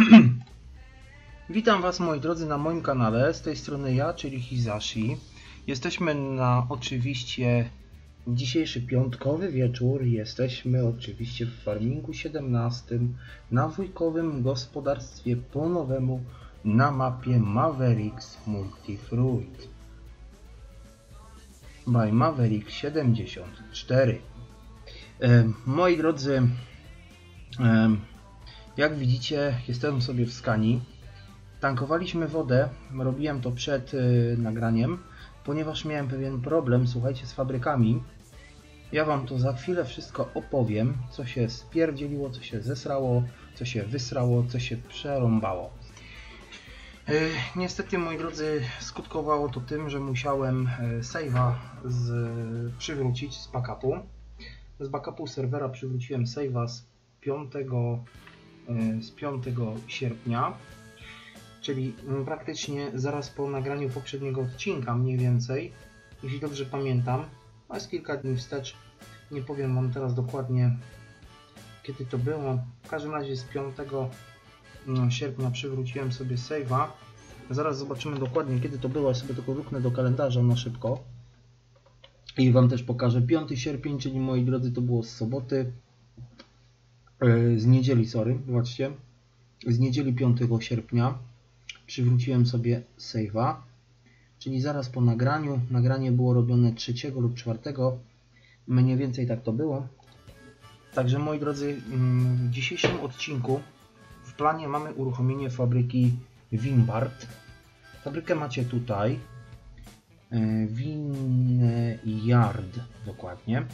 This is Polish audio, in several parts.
Witam Was moi drodzy na moim kanale, z tej strony ja, czyli Hizashi. Jesteśmy na oczywiście dzisiejszy piątkowy wieczór, jesteśmy oczywiście w farmingu 17 na wujkowym gospodarstwie po nowemu na mapie Mavericks Multifruit. By Maverick 74 e, Moi drodzy, e, jak widzicie jestem sobie w skani Tankowaliśmy wodę, robiłem to przed y, nagraniem, ponieważ miałem pewien problem, słuchajcie, z fabrykami. Ja Wam to za chwilę wszystko opowiem, co się spierdzieliło, co się zesrało, co się wysrało, co się przerąbało. Y, niestety, moi drodzy, skutkowało to tym, że musiałem y, save'a z, przywrócić z backupu. Z backupu serwera przywróciłem save'a z 5, y, z 5 sierpnia czyli mm, praktycznie zaraz po nagraniu poprzedniego odcinka mniej więcej, jeśli dobrze pamiętam, a jest kilka dni wstecz, nie powiem Wam teraz dokładnie kiedy to było, w każdym razie z 5 mm, sierpnia przywróciłem sobie save'a, zaraz zobaczymy dokładnie kiedy to było, ja sobie tylko ruknę do kalendarza na szybko. I Wam też pokażę. 5 sierpień, czyli moi drodzy to było z soboty, z niedzieli, sorry, zobaczcie, z niedzieli 5 sierpnia przywróciłem sobie save'a, czyli zaraz po nagraniu, nagranie było robione 3 lub 4, mniej więcej tak to było. Także moi drodzy, mm, w dzisiejszym odcinku w planie mamy uruchomienie fabryki Wimbart. Fabrykę macie tutaj, e, Winyard dokładnie.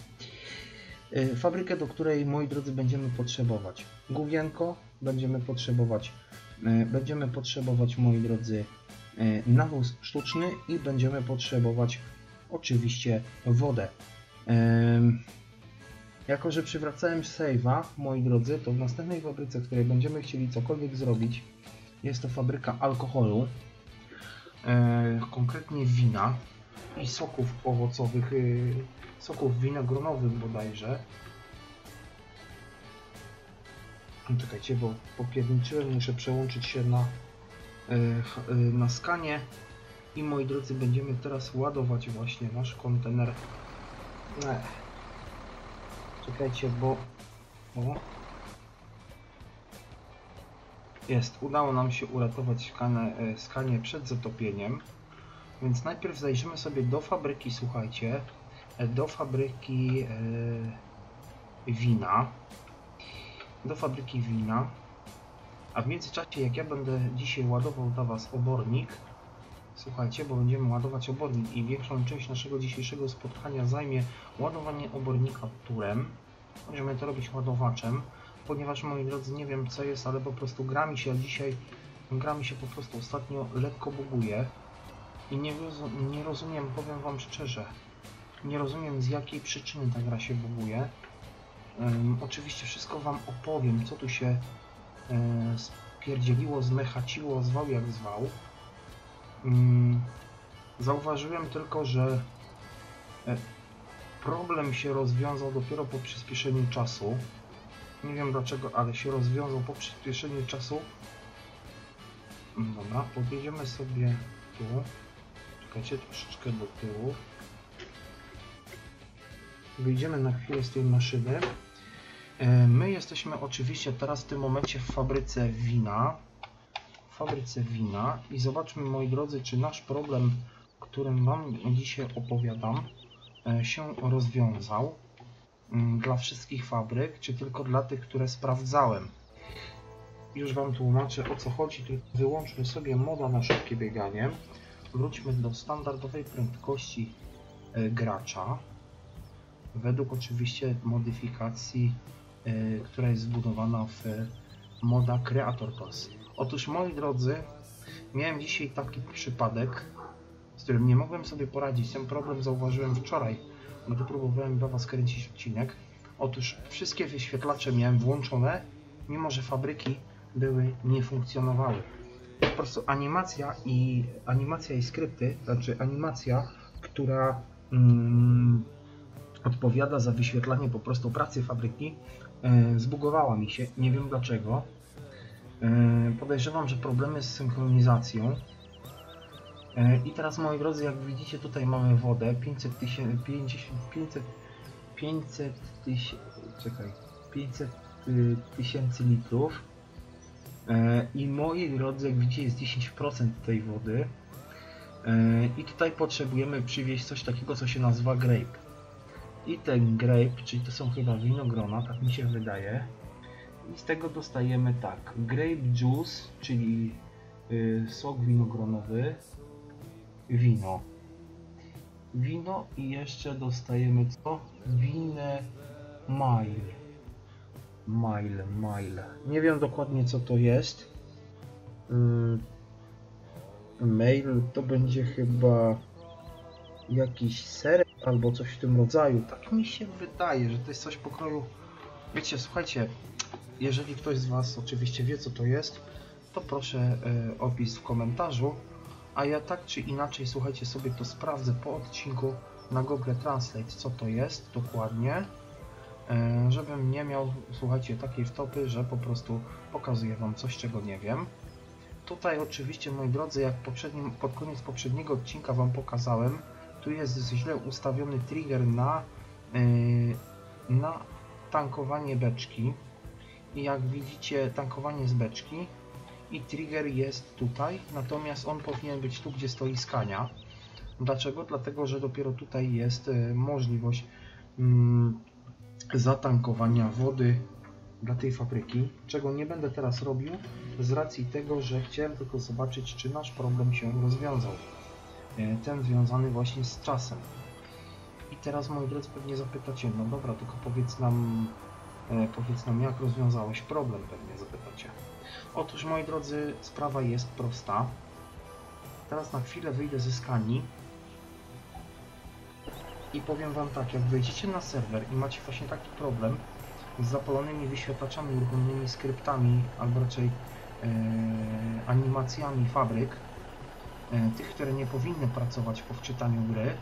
E, fabrykę, do której moi drodzy będziemy potrzebować główienko, będziemy potrzebować E, będziemy potrzebować, moi drodzy, e, nawóz sztuczny i będziemy potrzebować oczywiście wodę. Jako, że przywracałem save'a, moi drodzy, to w następnej fabryce, w której będziemy chcieli cokolwiek zrobić, jest to fabryka alkoholu, konkretnie wina i soków owocowych, soków winogronowych bodajże. Czekajcie, bo popierniczyłem, muszę przełączyć się na, e, e, na skanie i moi drodzy, będziemy teraz ładować właśnie nasz kontener. Ech. Czekajcie, bo... O. Jest, udało nam się uratować skanę, e, skanie przed zatopieniem. Więc najpierw zajrzymy sobie do fabryki, słuchajcie, do fabryki e, wina do fabryki wina. A w międzyczasie, jak ja będę dzisiaj ładował dla Was obornik, słuchajcie, bo będziemy ładować obornik i większą część naszego dzisiejszego spotkania zajmie ładowanie obornika turem. Będziemy to robić ładowaczem, ponieważ moi drodzy, nie wiem co jest, ale po prostu gra mi się dzisiaj, gra mi się po prostu ostatnio lekko buguje i nie, nie rozumiem, powiem Wam szczerze, nie rozumiem z jakiej przyczyny ta gra się buguje. Um, oczywiście wszystko Wam opowiem, co tu się e, spierdzieliło, zmechaciło, zwał jak zwał. Um, zauważyłem tylko, że e, problem się rozwiązał dopiero po przyspieszeniu czasu. Nie wiem dlaczego, ale się rozwiązał po przyspieszeniu czasu. Dobra, podjedziemy sobie tu. Czekajcie troszeczkę do tyłu. Wyjdziemy na chwilę z tej maszyny. E, my jesteśmy oczywiście teraz w tym momencie w fabryce wina. W fabryce wina i zobaczmy moi drodzy, czy nasz problem, którym Wam dzisiaj opowiadam, e, się rozwiązał mm, dla wszystkich fabryk, czy tylko dla tych, które sprawdzałem. Już Wam tłumaczę o co chodzi, tylko wyłączmy sobie moda na szybkie bieganie. Wróćmy do standardowej prędkości e, gracza. Według oczywiście modyfikacji Y, która jest zbudowana w moda Creator Pass. Otóż moi drodzy, miałem dzisiaj taki przypadek, z którym nie mogłem sobie poradzić. Ten problem zauważyłem wczoraj, gdy próbowałem dla Was kręcić odcinek. Otóż wszystkie wyświetlacze miałem włączone, mimo że fabryki były, nie funkcjonowały. Po prostu animacja i animacja i skrypty, znaczy animacja, która mm, odpowiada za wyświetlanie po prostu pracy fabryki, E, zbugowała mi się, nie wiem dlaczego. Yy, podejrzewam, że problemy z synchronizacją. Yy, I teraz moi drodzy, jak widzicie tutaj mamy wodę. 500 tysięcy 500 500 tysięcy czekaj 500 y, tysięcy litrów. I moi drodzy, jak widzicie jest 10% tej wody. I tutaj potrzebujemy przywieźć coś takiego, co się nazywa grape i ten grape, czyli to są chyba winogrona, tak mi się wydaje i z tego dostajemy tak, grape juice, czyli y, sok winogronowy, wino. Wino i jeszcze dostajemy co? Winę mile. Mile, mile. Nie wiem dokładnie co to jest. Yy, mail to będzie chyba jakiś ser albo coś w tym rodzaju. Tak mi się wydaje, że to jest coś pokroju. Wiecie, słuchajcie, jeżeli ktoś z Was oczywiście wie co to jest, to proszę e, opis w komentarzu, a ja tak czy inaczej, słuchajcie, sobie to sprawdzę po odcinku na Google Translate, co to jest dokładnie, e, żebym nie miał, słuchajcie, takiej wtopy, że po prostu pokazuję Wam coś, czego nie wiem. Tutaj oczywiście, moi drodzy, jak pod koniec poprzedniego odcinka Wam pokazałem, tu jest źle ustawiony trigger na, e, na tankowanie beczki i jak widzicie tankowanie z beczki i trigger jest tutaj, natomiast on powinien być tu, gdzie stoi skania. Dlaczego? Dlatego, że dopiero tutaj jest y, możliwość mm, zatankowania wody dla tej fabryki, czego nie będę teraz robił z racji tego, że chciałem tylko zobaczyć, czy nasz problem się rozwiązał. Y, ten związany właśnie z czasem. I teraz moi drodzy pewnie zapytacie, no dobra, tylko powiedz nam, E, powiedz nam, jak rozwiązałeś problem, pewnie zapytacie. Otóż, moi drodzy, sprawa jest prosta. Teraz na chwilę wyjdę ze skani i powiem Wam tak, jak wejdziecie na serwer i macie właśnie taki problem z zapalonymi wyświetlaczami, uruchomionymi skryptami, albo raczej e, animacjami fabryk, e, tych, które nie powinny pracować po wczytaniu gry,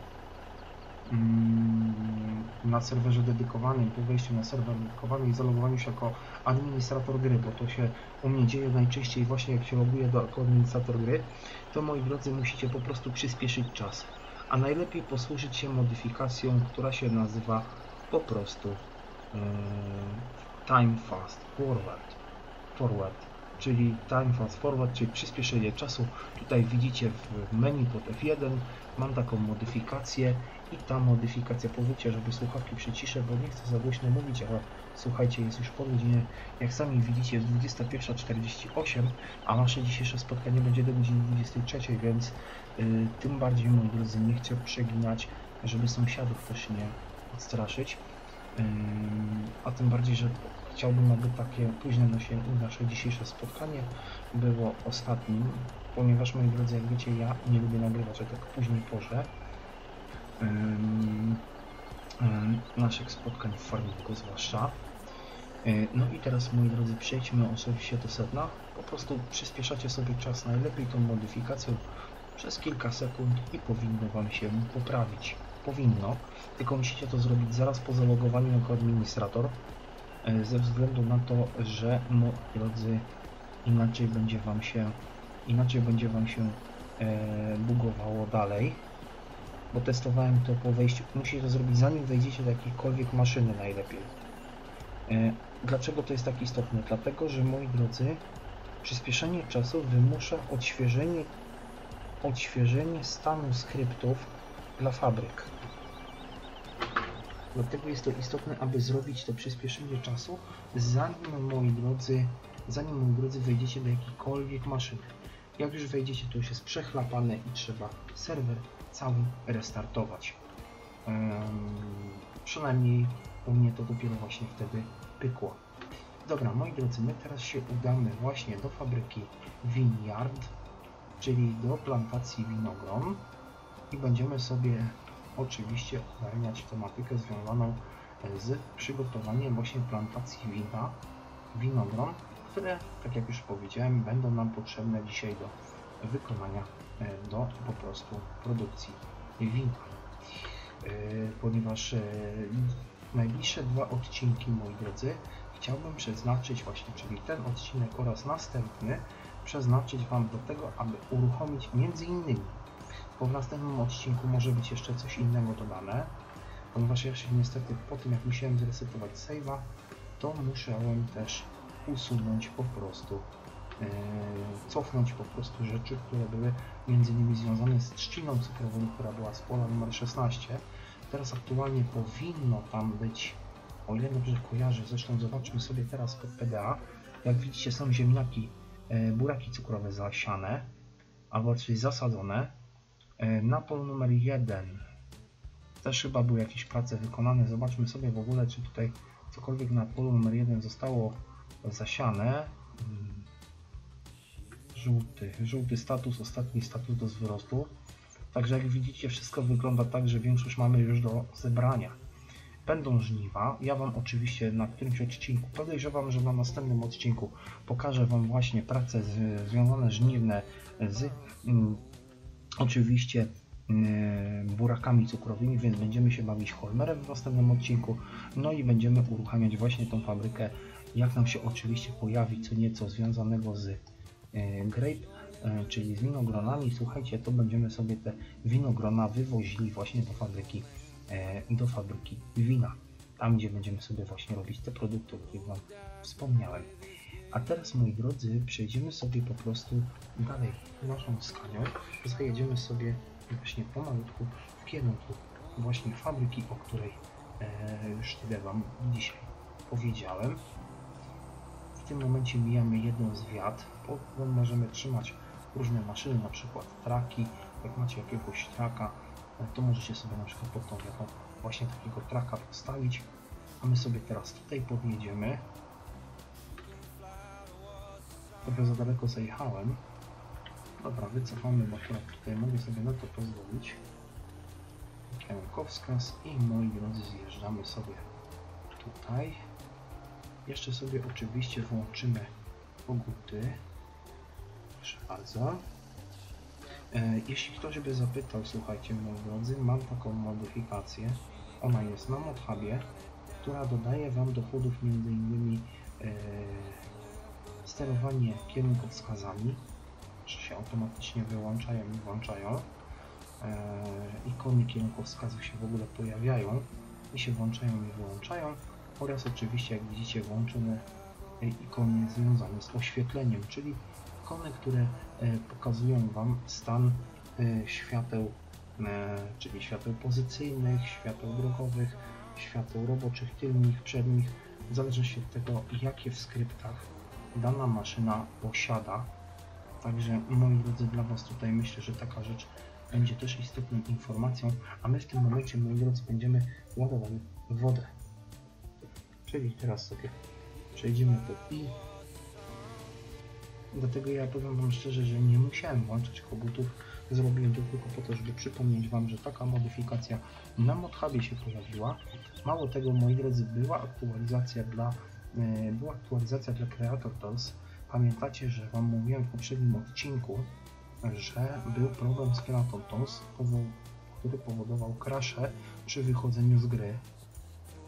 Mm, na serwerze dedykowanym, po wejściu na serwer dedykowany i zalogowaniu się jako administrator gry, bo to się u mnie dzieje najczęściej właśnie jak się loguję do, jako administrator gry, to moi drodzy musicie po prostu przyspieszyć czas. A najlepiej posłużyć się modyfikacją, która się nazywa po prostu yy, Time Fast Forward. Forward czyli Time Fast Forward, czyli przyspieszenie czasu. Tutaj widzicie w menu pod F1 mam taką modyfikację i ta modyfikacja, pozwólcie, żeby słuchawki przyciszę, bo nie chcę za głośno mówić, ale słuchajcie, jest już po godzinie, jak sami widzicie, jest 21.48, a nasze dzisiejsze spotkanie będzie do godziny 23, więc yy, tym bardziej, moi drodzy, nie chcę przeginać, żeby sąsiadów też nie odstraszyć. Yy, a tym bardziej, że chciałbym, aby takie późne nasze, nasze dzisiejsze spotkanie było ostatnim, ponieważ moi drodzy, jak wiecie, ja nie lubię nagrywać o tak późnej porze naszych spotkań w farmingu zwłaszcza. E, no i teraz moi drodzy przejdźmy osobiście do sedna. Po prostu przyspieszacie sobie czas najlepiej tą modyfikacją przez kilka sekund i powinno Wam się poprawić. Powinno, tylko musicie to zrobić zaraz po zalogowaniu jako administrator ze względu na to, że moi drodzy inaczej będzie Wam się inaczej będzie Wam się e, bugowało dalej bo testowałem to po wejściu. Musicie to zrobić zanim wejdziecie do jakiejkolwiek maszyny najlepiej. E, dlaczego to jest tak istotne? Dlatego, że moi drodzy, przyspieszenie czasu wymusza odświeżenie, odświeżenie stanu skryptów dla fabryk. Dlatego jest to istotne, aby zrobić to przyspieszenie czasu, zanim moi drodzy, zanim moi drodzy wejdziecie do jakiejkolwiek maszyny. Jak już wejdziecie, to już jest przechlapane i trzeba serwer cały restartować. przynajmniej u mnie to dopiero właśnie wtedy pykło. Dobra, moi drodzy, my teraz się udamy właśnie do fabryki Vineyard, czyli do plantacji winogron i będziemy sobie oczywiście ogarniać tematykę związaną z przygotowaniem właśnie plantacji wina, winogron, które, tak jak już powiedziałem, będą nam potrzebne dzisiaj do wykonania E, do po prostu produkcji wina. E, ponieważ e, najbliższe dwa odcinki, moi drodzy, chciałbym przeznaczyć właśnie, czyli ten odcinek oraz następny, przeznaczyć Wam do tego, aby uruchomić między innymi, bo w następnym odcinku może być jeszcze coś innego dodane, ponieważ ja się niestety po tym jak musiałem zresetować save'a, to musiałem też usunąć po prostu, e, cofnąć po prostu rzeczy, które były między innymi związane z trzciną cyfrową, która była z pola numer 16. Teraz aktualnie powinno tam być, o ile dobrze kojarzę, zresztą zobaczmy sobie teraz pod PDA, jak widzicie są ziemniaki, e, buraki cukrowe zasiane, albo raczej zasadzone. E, na polu numer 1 też chyba były jakieś prace wykonane. Zobaczmy sobie w ogóle, czy tutaj cokolwiek na polu numer 1 zostało zasiane. Mm. Żółty, żółty status, ostatni status do wzrostu. Także jak widzicie, wszystko wygląda tak, że większość mamy już do zebrania. Będą żniwa. Ja Wam oczywiście na którymś odcinku, podejrzewam, że na następnym odcinku pokażę Wam właśnie prace z, związane żniwne z mm, oczywiście mm, burakami cukrowymi, więc będziemy się bawić Holmerem w następnym odcinku. No i będziemy uruchamiać właśnie tą fabrykę, jak nam się oczywiście pojawi co nieco związanego z e, grape, e, czyli z winogronami. Słuchajcie, to będziemy sobie te winogrona wywozili właśnie do fabryki, e, do fabryki wina. Tam, gdzie będziemy sobie właśnie robić te produkty, o których Wam wspomniałem. A teraz, moi drodzy, przejdziemy sobie po prostu dalej naszą skanią. Zajedziemy sobie właśnie pomalutku w kierunku właśnie fabryki, o której e, już tyle Wam dzisiaj powiedziałem. W tym momencie mijamy jedną z wiat. Potem możemy trzymać różne maszyny, na przykład traki. Jak macie jakiegoś traka, to możecie sobie na przykład pod tą wiatą właśnie takiego traka postawić. A my sobie teraz tutaj podjedziemy. Trochę za daleko zajechałem. Dobra, wycofamy, bo akurat tutaj mogę sobie na to pozwolić. Kierunkowskaz i moi drodzy zjeżdżamy sobie tutaj. Jeszcze sobie oczywiście włączymy. Proszę bardzo. E, jeśli ktoś by zapytał, słuchajcie moi drodzy, mam taką modyfikację. Ona jest na ModHubie, która dodaje Wam dochodów m.in. E, sterowanie kierunkowskazami, że się automatycznie wyłączają i włączają. E, ikony kierunkowskazów się w ogóle pojawiają i się włączają i wyłączają oraz oczywiście jak widzicie włączone ikony związane z oświetleniem, czyli ikony, które e, pokazują Wam stan e, świateł, e, czyli świateł pozycyjnych, świateł drogowych, świateł roboczych, tylnych, przednich, w zależności od tego jakie w skryptach dana maszyna posiada. Także moi drodzy, dla Was tutaj myślę, że taka rzecz będzie też istotną informacją, a my w tym momencie, moi drodzy, będziemy ładowali wodę. Czyli teraz sobie przejdziemy do i. Dlatego ja powiem Wam szczerze, że nie musiałem włączać kogutów. Zrobiłem to tylko po to, żeby przypomnieć Wam, że taka modyfikacja na ModHubie się pojawiła. Mało tego, moi drodzy, była aktualizacja dla, była aktualizacja dla Creator Tools. Pamiętacie, że Wam mówiłem w poprzednim odcinku, że był problem z Creator Tools, który powodował crashe przy wychodzeniu z gry.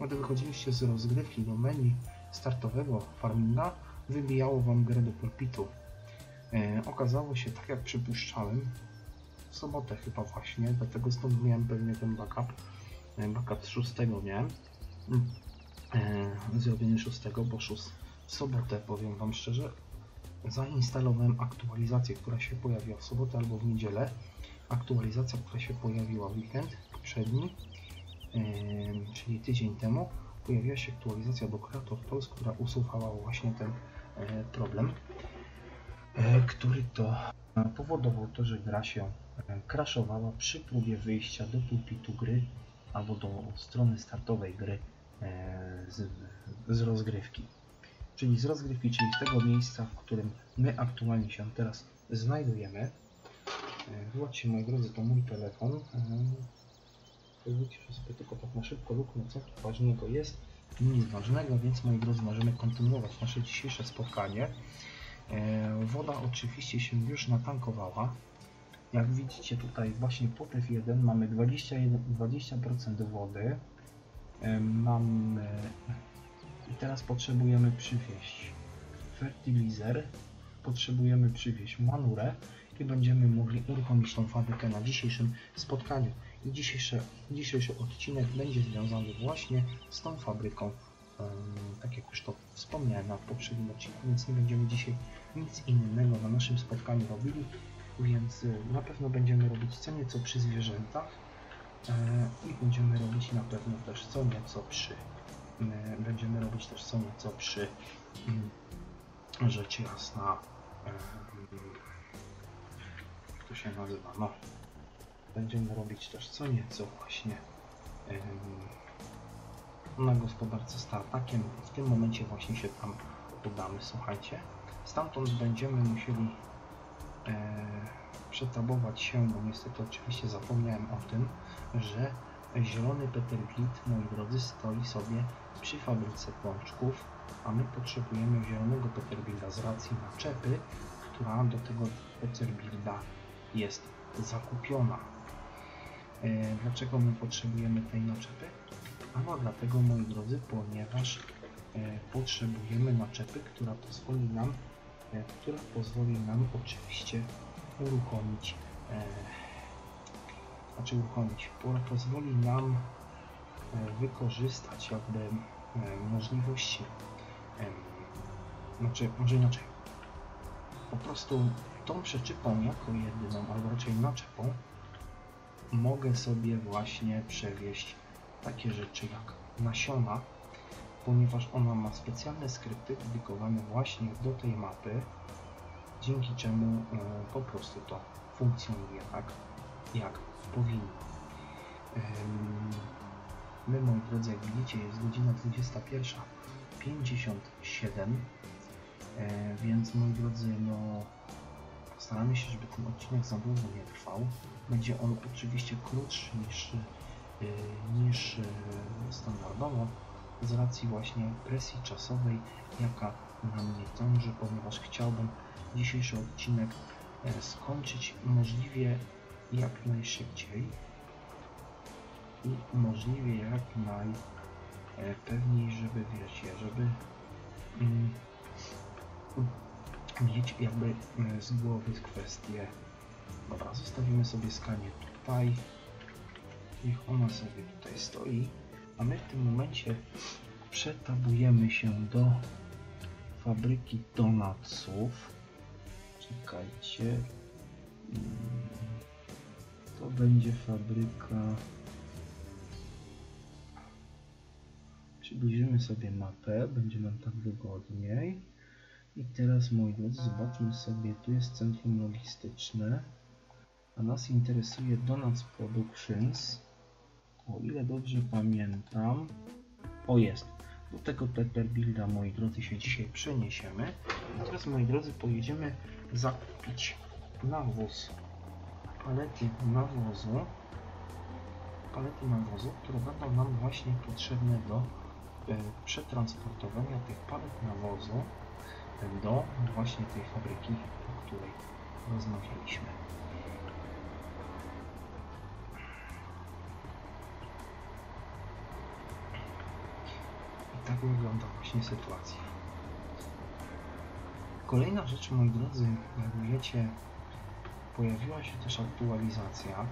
Gdy wychodziliście z rozgrywki do menu startowego farminga, wybijało Wam grę do pulpitu. E, okazało się, tak jak przypuszczałem, w sobotę chyba właśnie, dlatego stąd miałem pewnie ten backup, e, backup z 6, nie? E, zrobiony 6, bo 6 w sobotę, powiem Wam szczerze, zainstalowałem aktualizację, która się pojawiła w sobotę albo w niedzielę. Aktualizacja, która się pojawiła w weekend poprzedni, czyli tydzień temu, pojawiła się aktualizacja do Creator Tools, która usuwała właśnie ten e, problem, e, który to powodował to, że gra się e, crashowała przy próbie wyjścia do pulpitu gry albo do strony startowej gry z, z rozgrywki. Czyli z rozgrywki, czyli z tego miejsca, w którym my aktualnie się teraz znajdujemy. Zobaczcie moi drodzy, to mój telefon. Pozwólcie, że sobie tylko tak na szybko luknę, co tu ważnego jest. Nic ważnego, więc moi drodzy, możemy kontynuować nasze dzisiejsze spotkanie. E, woda oczywiście się już natankowała. Jak widzicie tutaj właśnie pod F1 mamy 21, 20% wody. E, mamy I teraz potrzebujemy przywieźć fertilizer, potrzebujemy przywieźć manurę i będziemy mogli uruchomić tą fabrykę na dzisiejszym spotkaniu. I dzisiejszy, dzisiejszy odcinek będzie związany właśnie z tą fabryką, em, tak jak już to wspomniałem na poprzednim odcinku, więc nie będziemy dzisiaj nic innego na naszym spotkaniu robili, więc y, na pewno będziemy robić co nieco przy zwierzętach e, i będziemy robić na pewno też co nieco przy e, będziemy robić też co nieco przy mm, rzecz jasna jak to się nazywa no. Będziemy robić też co nieco właśnie na gospodarce startakiem w tym momencie właśnie się tam udamy słuchajcie. Stamtąd będziemy musieli e, przetabować się, bo niestety oczywiście zapomniałem o tym, że zielony Peterglit, moi drodzy, stoi sobie przy fabryce pączków, a my potrzebujemy zielonego Peterbilda z racji naczepy, która do tego Peterbilda jest zakupiona. E, dlaczego my potrzebujemy tej naczepy? Ano dlatego, moi drodzy, ponieważ e, potrzebujemy naczepy, która pozwoli nam e, która pozwoli nam oczywiście uruchomić znaczy uruchomić, pozwoli nam e, wykorzystać jakby e, możliwości. E, znaczy, może inaczej. Po prostu tą przyczepą jako jedyną, albo raczej naczepą mogę sobie właśnie przewieźć takie rzeczy jak nasiona ponieważ ona ma specjalne skrypty dedykowane właśnie do tej mapy, dzięki czemu po prostu to funkcjonuje tak, jak powinno. Em, My, moi drodzy, jak widzicie, jest godzina 21.57, e, więc moi drodzy, no staramy się, żeby ten odcinek za długo nie trwał. Będzie on oczywiście krótszy niż, e, niż e, standardowo, z racji właśnie presji czasowej, jaka na mnie dąży, ponieważ chciałbym dzisiejszy odcinek skończyć możliwie jak najszybciej i możliwie jak najpewniej, żeby wiecie, żeby mm, mieć jakby e, z głowy kwestię. Dobra, zostawimy sobie skanie tutaj. Niech ona sobie tutaj stoi. A my w tym momencie przetabujemy się do fabryki donatsów. Czekajcie. To będzie fabryka. Przybliżymy sobie mapę, będzie nam tak wygodniej. I teraz moi drodzy, zobaczmy sobie, tu jest centrum logistyczne, a nas interesuje Donuts Productions. O ile dobrze pamiętam, o jest, do tego Peterbilda, moi drodzy, się dzisiaj przeniesiemy. A teraz, moi drodzy, pojedziemy zakupić nawóz, palety nawozu, palety nawozu, które będą nam właśnie potrzebne do e, przetransportowania tych palet nawozu e, do właśnie tej fabryki, o której rozmawialiśmy. I tak wygląda właśnie sytuacja. Kolejna rzecz, moi drodzy, jak wiecie, pojawiła się też aktualizacja,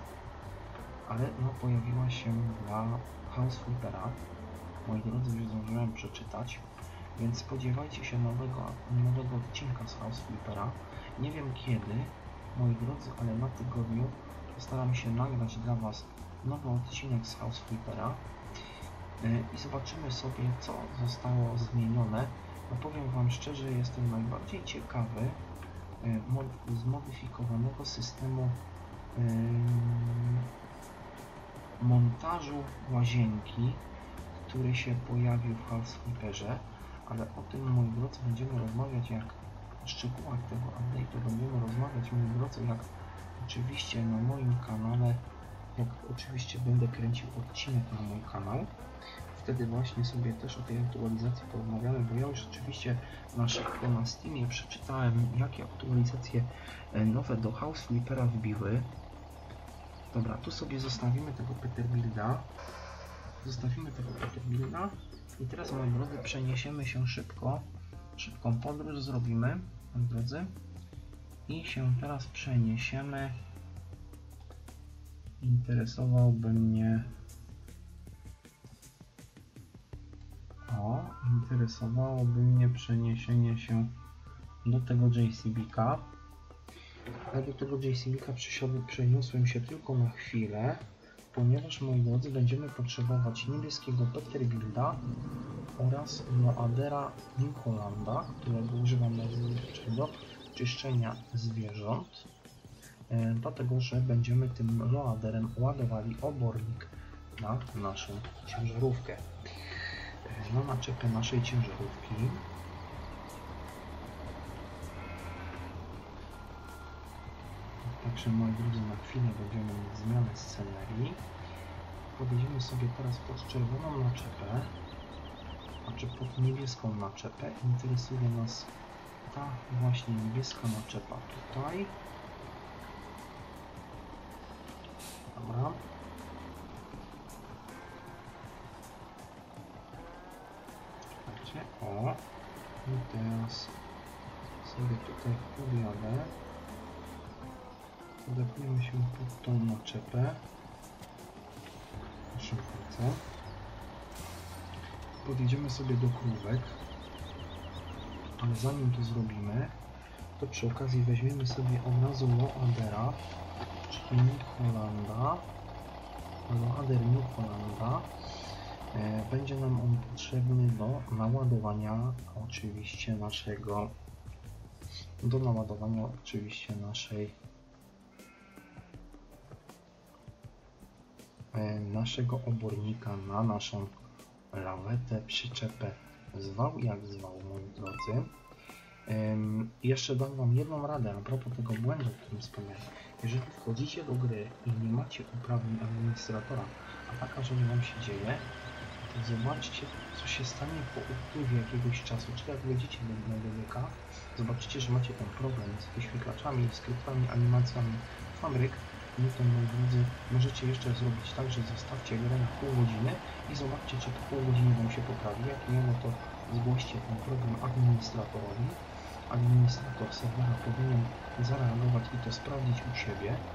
ale no pojawiła się dla House Flippera. Moi drodzy, już zdążyłem przeczytać, więc spodziewajcie się nowego, nowego odcinka z House Flippera. Nie wiem kiedy, moi drodzy, ale na tygodniu postaram się nagrać dla Was nowy odcinek z House Flippera y, i zobaczymy sobie, co zostało zmienione. No powiem Wam szczerze, jestem najbardziej ciekawy zmodyfikowanego systemu montażu łazienki, który się pojawił w House Flipperze, ale o tym, moi drodzy, będziemy rozmawiać jak o szczegółach tego update'u będziemy rozmawiać, moi drodzy, jak oczywiście na moim kanale, jak oczywiście będę kręcił odcinek na mój kanał, wtedy właśnie sobie też o tej aktualizacji porozmawiamy, bo ja już oczywiście na szybko na Steamie przeczytałem, jakie aktualizacje e, nowe do House Flippera wbiły. Dobra, tu sobie zostawimy tego Peterbilda. Zostawimy tego Peterbilda I teraz, moi drodzy, przeniesiemy się szybko. Szybką podróż zrobimy, moi drodzy. I się teraz przeniesiemy. Interesowałby mnie. O, interesowałoby mnie przeniesienie się do tego JCB-ka. Ale do tego JCB-ka przeniosłem się tylko na chwilę, ponieważ moi drodzy będziemy potrzebować niebieskiego Peterbilda oraz Noadera New Hollanda, którego używam do czyszczenia zwierząt, e, dlatego że będziemy tym Loaderem ładowali obornik na naszą ciężarówkę, na naczepę naszej ciężarówki. Także moi drodzy, na chwilę będziemy mieć zmianę scenerii. Podejdziemy sobie teraz pod czerwoną naczepę, znaczy pod niebieską naczepę. Interesuje nas ta właśnie niebieska naczepa tutaj. Dobra. Słuchajcie, o. I teraz sobie tutaj podjadę. Podepniemy się pod tą naczepę. Proszę bardzo. Podjedziemy sobie do krówek. Ale zanim to zrobimy, to przy okazji weźmiemy sobie od razu Loadera, czyli New Hollanda. Loader New Hollanda. E, Będzie nam on potrzebny do naładowania oczywiście naszego do naładowania oczywiście naszej e, naszego obornika na naszą lawetę, przyczepę zwał jak zwał, moi drodzy. Jeszcze dam Wam jedną radę a propos tego błędu, o którym wspomniałem. Jeżeli wchodzicie do gry i nie macie uprawnień administratora, a taka rzecz Wam się dzieje, zobaczcie, co się stanie po upływie jakiegoś czasu. Czy jak wejdziecie do jednego wieka, zobaczycie, że macie ten problem z wyświetlaczami, skryptami, animacjami fabryk, to moi drodzy, możecie jeszcze zrobić tak, że zostawcie grę na pół godziny i zobaczcie, czy po pół godziny Wam się poprawi. Jak nie, no to zgłoście ten problem administratorowi. Administrator serwera powinien zareagować i to sprawdzić u siebie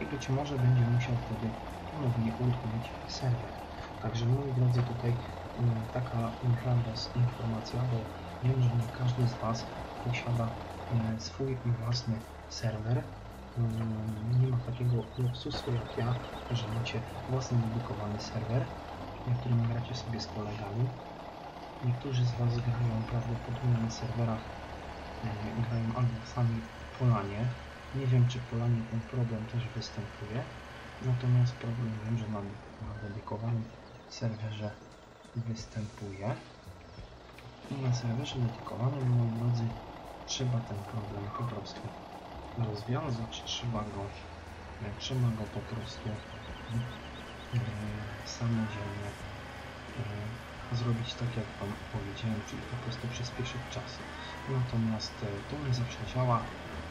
i być może będzie musiał wtedy ponownie uruchomić serwer. Także moi drodzy, tutaj mm, taka Was informacja, bo wiem, że nie każdy z Was posiada mm, swój własny serwer. Mm, Nie ma takiego luksusu jak ja, że macie własny dedykowany serwer, na którym gracie sobie z kolegami. Niektórzy z Was grają prawdopodobnie na serwerach, e, grają albo sami Polanie. Nie wiem, czy Polanie ten problem też występuje, natomiast problem wiem, że na, na dedykowanym serwerze występuje. I na serwerze dedykowanym, moi drodzy, trzeba ten problem po prostu rozwiązać, trzeba go, e, trzeba go po prostu e, samodzielnie e, zrobić tak, jak Wam powiedziałem, czyli po prostu przyspieszyć czas. Natomiast to nie zawsze działa,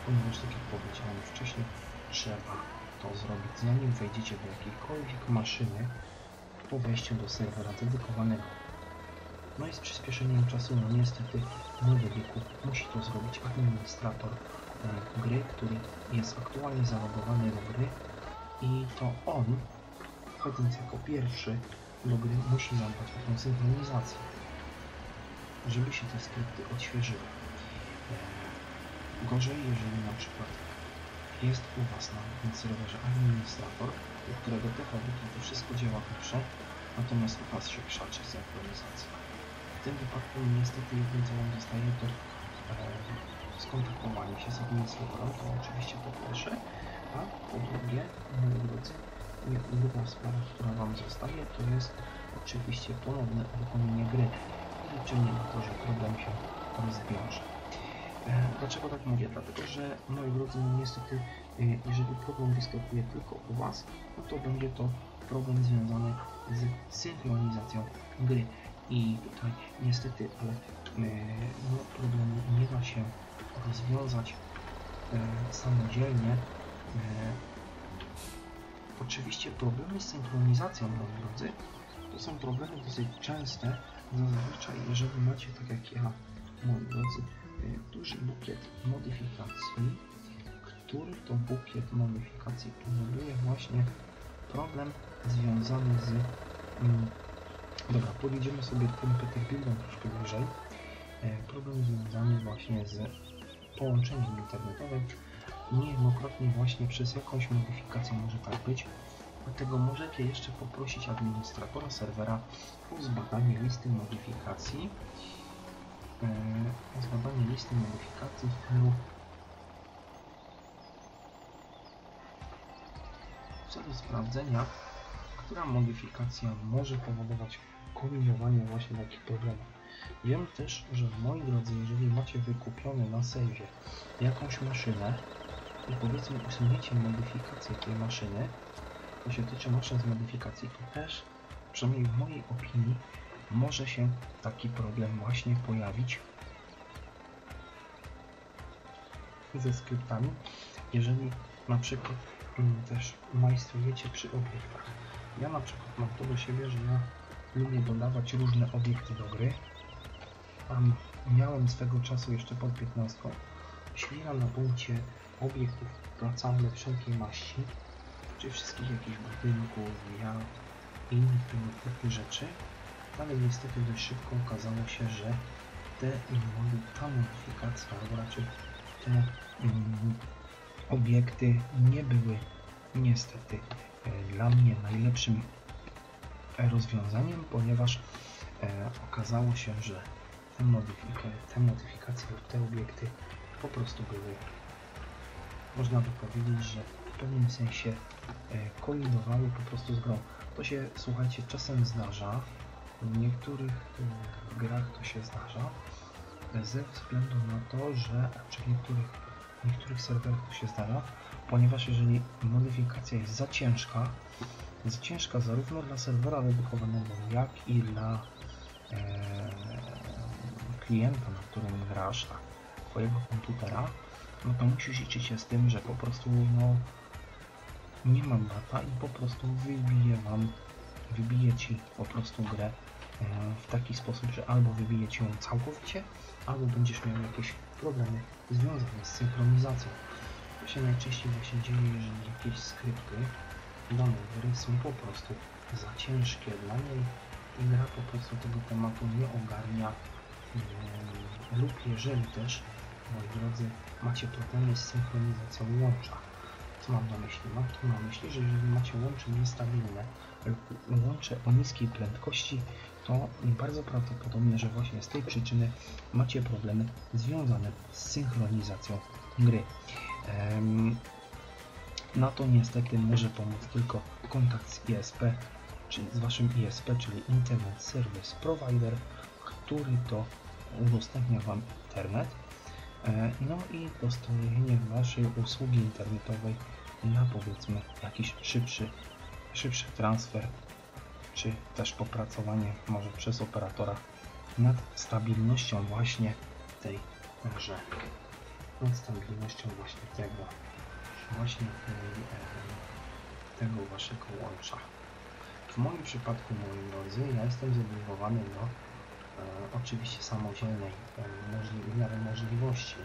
ponieważ tak jak powiedziałem wcześniej, trzeba to zrobić zanim wejdziecie do jakiejkolwiek maszyny po wejściu do serwera dedykowanego. No i z przyspieszeniem czasu, no niestety, młody wieku musi to zrobić administrator e, gry, który jest aktualnie zalogowany do gry i to on, wchodząc jako pierwszy do gry, musi zadbać o tą synchronizację, żeby się te skrypty odświeżyły. E, Gorzej, jeżeli na przykład jest u Was na serwerze administrator, do którego te fabryki to wszystko działa dobrze, natomiast u Was się krzaczy synchronizacja. W tym wypadku niestety co Wam zostaje to e, skontaktowanie się z administratorem, to oczywiście po pierwsze, a po drugie, moi drodzy, druga sprawa, która Wam zostaje, to jest oczywiście ponowne uruchomienie gry i liczenie na to, że problem się rozwiąże. E, Dlaczego tak mówię? Dlatego, że moi drodzy, niestety, jeżeli problem występuje tylko u Was, no to będzie to problem związany z synchronizacją gry. I tutaj niestety, ale e, no, problemu nie da się rozwiązać e, samodzielnie. E, Oczywiście problemy z synchronizacją, moi drodzy, To są problemy dosyć częste. Zazwyczaj, jeżeli macie, tak jak ja, moi drodzy, duży bukiet modyfikacji, który to bukiet modyfikacji powoduje właśnie problem związany z... Mm, dobra, podjedziemy sobie tym Peterbilem troszkę bliżej. E, problem związany właśnie z połączeniem internetowym. Niejednokrotnie właśnie przez jakąś modyfikację może tak być. Dlatego możecie jeszcze poprosić administratora serwera o zbadanie listy modyfikacji. O zbadanie listy modyfikacji w celu w celu sprawdzenia, która modyfikacja może powodować kombinowanie właśnie takich problemów. Wiem też, że moi drodzy, jeżeli macie wykupione na sejwie jakąś maszynę i powiedzmy usuniecie modyfikację tej maszyny, to się tyczy maszyn z modyfikacji, to też, przynajmniej w mojej opinii, może się taki problem właśnie pojawić ze skryptami, jeżeli na przykład też majstrujecie przy obiektach. Ja na przykład mam to do siebie, że ja lubię dodawać różne obiekty do gry. Tam miałem swego czasu jeszcze pod 15 świra na punkcie obiektów wracamy wszelkiej maści, czy wszystkich jakichś budynków, jachт i innych tego rzeczy, ale niestety dość szybko okazało się, że te mody, ta modyfikacja, albo raczej te mm, obiekty nie były niestety e, dla mnie najlepszym rozwiązaniem, ponieważ e, okazało się, że te, modyfika te modyfikacje lub te obiekty po prostu były, można by powiedzieć, że w pewnym sensie e, kolidowały po prostu z grą. To się, słuchajcie, czasem zdarza, w niektórych grach to się zdarza, ze względu na to, że, czy w niektórych, niektórych serwerach to się zdarza, ponieważ jeżeli modyfikacja jest za ciężka, jest ciężka zarówno dla serwera dedykowanego, jak i dla e, klienta, na którym grasz, twojego komputera, no to musisz liczyć się z tym, że po prostu no, nie mam data i po prostu wybije wam, wybije ci po prostu grę e, w taki sposób, że albo wybije ci ją całkowicie, albo będziesz miał jakieś problemy związane z synchronizacją. To się najczęściej właśnie dzieje, jeżeli jakieś skrypty dane gry są po prostu za ciężkie dla niej i gra po prostu tego tematu nie ogarnia mm, lub jeżeli też, moi drodzy, macie problemy z synchronizacją łącza. Co mam na myśli? Mam tu na myśli, że jeżeli macie łącze niestabilne lub łącze o niskiej prędkości, to bardzo prawdopodobne, że właśnie z tej przyczyny macie problemy związane z synchronizacją gry. Na to niestety może pomóc tylko kontakt z ISP, czyli z Waszym ISP, czyli Internet Service Provider, który to udostępnia Wam internet. E, no i dostąpienie Waszej usługi internetowej na powiedzmy jakiś szybszy, szybszy transfer, czy też popracowanie może przez operatora nad stabilnością właśnie tej grze, nad stabilnością właśnie tego właśnie tej, e, tego waszego łącza. W moim przypadku, moi drodzy, ja jestem zobligowany do e, oczywiście samodzielnej e, miarę możliwości,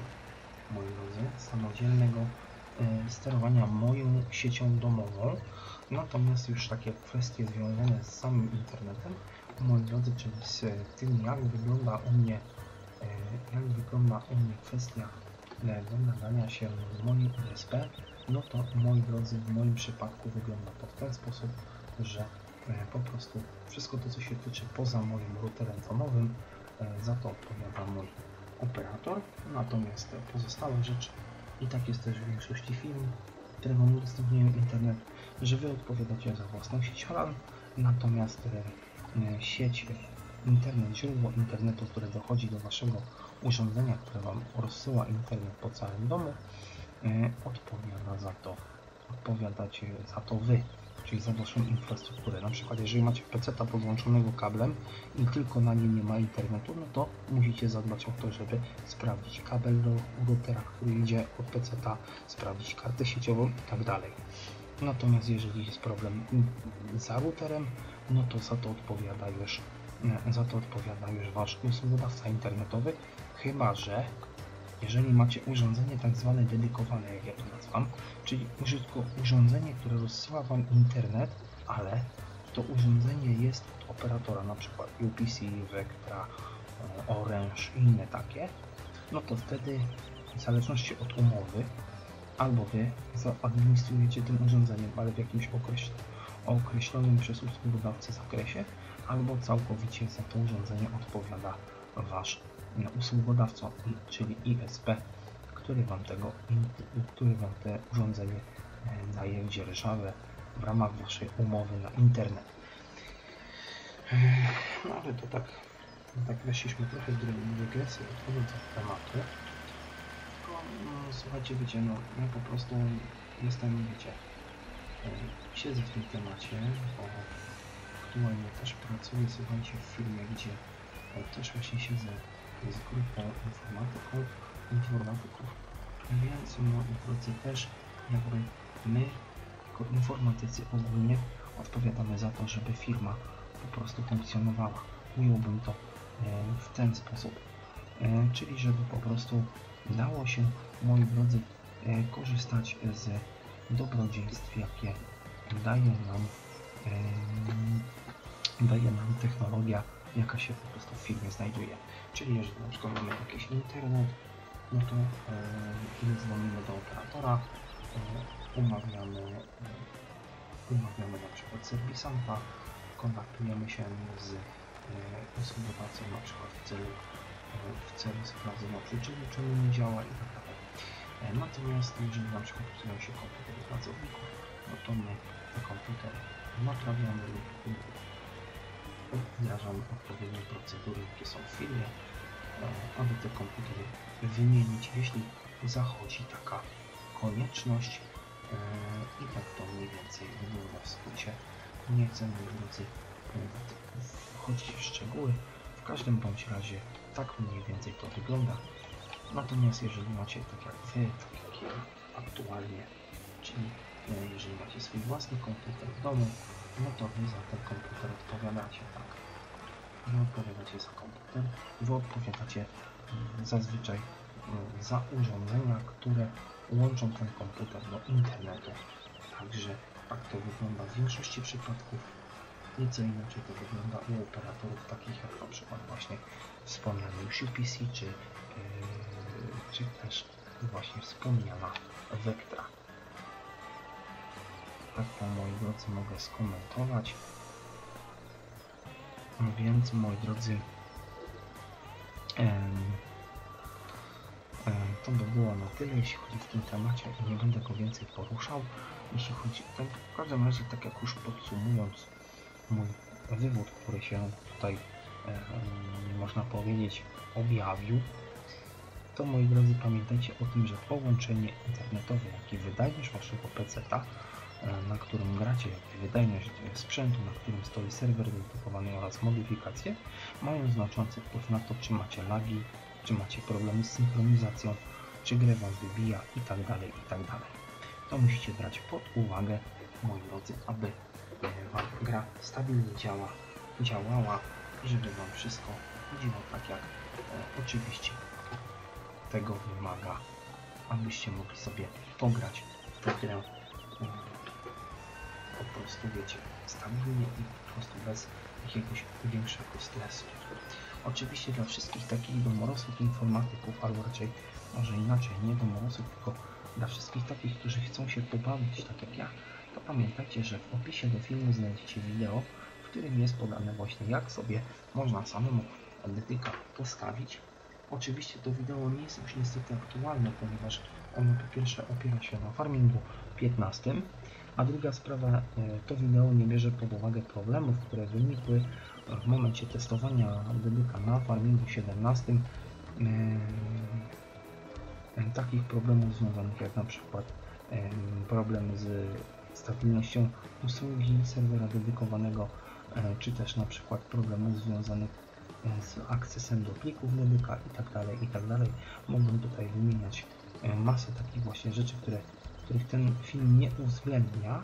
moi drodzy, samodzielnego sterowania moją siecią domową. Natomiast już takie kwestie związane z samym internetem, moi drodzy, czyli z tym, jak wygląda u mnie, e, jak wygląda u mnie kwestia do nadania się moim ISP, no to moi drodzy, w moim przypadku wygląda to w ten sposób, że e, po prostu wszystko to, co się tyczy poza moim routerem domowym, e, za to odpowiada mój operator, natomiast pozostałe rzeczy i tak jest też w większości firm, które Wam udostępniają internet, że Wy odpowiadacie za własną sieć LAN, natomiast e, sieć internet, źródło internetu, które dochodzi do Waszego urządzenia, które Wam rozsyła internet po całym domu, e, odpowiada za to, odpowiadacie za to Wy, czyli za Waszą infrastrukturę. Na przykład, jeżeli macie PC podłączonego kablem i tylko na nim nie ma internetu, no to musicie zadbać o to, żeby sprawdzić kabel do routera, który idzie od PC, sprawdzić kartę sieciową i tak dalej. Natomiast jeżeli jest problem za routerem, no to za to odpowiada już, e, za to odpowiada już Wasz usługodawca internetowy, chyba że jeżeli macie urządzenie tak zwane dedykowane, jak ja to nazywam, czyli urządzenie, które rozsyła Wam internet, ale to urządzenie jest od operatora, przykład UPC, Vectra, e, Orange i inne takie, no to wtedy w zależności od umowy albo Wy zaadministrujecie tym urządzeniem, ale w jakimś określ określonym przez usługodawcę zakresie, albo całkowicie za to urządzenie odpowiada Wasz usługodawca, czyli ISP, który Wam tego, który Wam te urządzenie e, daje w dzierżawę w ramach Waszej umowy na internet. E, no ale to tak, tak weszliśmy trochę w dygresję odchodząc od tematu. No, słuchajcie, wiecie, no ja po prostu jestem, wiecie, e, siedzę w tym temacie, bo aktualnie też pracuję, słuchajcie, w firmie, gdzie też właśnie siedzę z grupą informatyków, informatyków, więc moi drodzy też jakby my jako informatycy ogólnie odpowiadamy za to, żeby firma po prostu funkcjonowała. Ująłbym to e, w ten sposób, e, czyli żeby po prostu dało się, moi drodzy, e, korzystać z dobrodziejstw, jakie daje nam, daje nam technologia, jaka się po prostu w firmie znajduje. Czyli jeżeli na przykład mamy jakiś internet, no to kiedy dzwonimy do operatora, umawiamy, umawiamy na przykład serwisanta, kontaktujemy się z usługodawcą na przykład w celu, w celu sprawdzenia przyczyny, czemu nie działa i tak dalej. Natomiast jeżeli na przykład psują się komputery pracowników, no to my te komputery naprawiamy lub wdrażamy odpowiednie procedury, jakie są w firmie, aby te komputery wymienić, jeśli zachodzi taka konieczność i tak to mniej więcej wygląda w skrócie. Nie chcę, moi drodzy, wchodzić w szczegóły. W każdym bądź razie tak mniej więcej to wygląda. Natomiast jeżeli macie tak jak Wy, tak jak ja aktualnie, czyli jeżeli macie swój własny komputer w domu, no to Wy za ten komputer odpowiadacie, tak? Wy odpowiadacie za komputer, Wy odpowiadacie zazwyczaj za urządzenia, które łączą ten komputer do internetu. Także tak to wygląda w większości przypadków. Nieco inaczej to wygląda u operatorów takich jak na przykład właśnie wspomniany już UPC, czy, yy, czy też właśnie wspomniana Vectra. Tak to moi drodzy mogę skomentować. Więc moi drodzy yy, to by było na tyle, jeśli chodzi w tym temacie i nie będę go więcej poruszał. Jeśli chodzi, tak w każdym razie, tak jak już podsumując mój wywód, który się tutaj, e, można powiedzieć, objawił, to moi drodzy pamiętajcie o tym, że połączenie internetowe, jak i wydajność waszego PC-ta, e, na którym gracie, jak i wydajność sprzętu, na którym stoi serwer dedykowany oraz modyfikacje, mają znaczący wpływ na to, czy macie lagi, czy macie problemy z synchronizacją, czy grę Wam wybija i tak dalej, i tak. To musicie brać pod uwagę, moi drodzy, aby e, Wam gra stabilnie działa, działała żeby Wam wszystko chodziło tak, jak e, oczywiście tego wymaga, abyście mogli sobie pograć w tę grę e, po prostu, wiecie, stabilnie i po prostu bez jakiegoś większego stresu. Oczywiście dla wszystkich takich domorosłych informatyków, albo raczej może inaczej, nie domorosłych, tylko dla wszystkich takich, którzy chcą się pobawić tak jak ja, to pamiętajcie, że w opisie do filmu znajdziecie wideo, którym jest podane właśnie jak sobie można samemu dedyka postawić. Oczywiście to wideo nie jest już niestety aktualne, ponieważ ono po pierwsze opiera się na farmingu 15, a druga sprawa, e, to wideo nie bierze pod uwagę problemów, które wynikły w momencie testowania dedyka na farmingu 17 takich problemów związanych jak na przykład problem z stabilnością usługi serwera dedykowanego, e, czy też na przykład problemów związanych e, z akcesem do plików dedyka itd. Tak itd. Tak Mógłbym tutaj wymieniać e, masę takich właśnie rzeczy, które których ten film nie uwzględnia,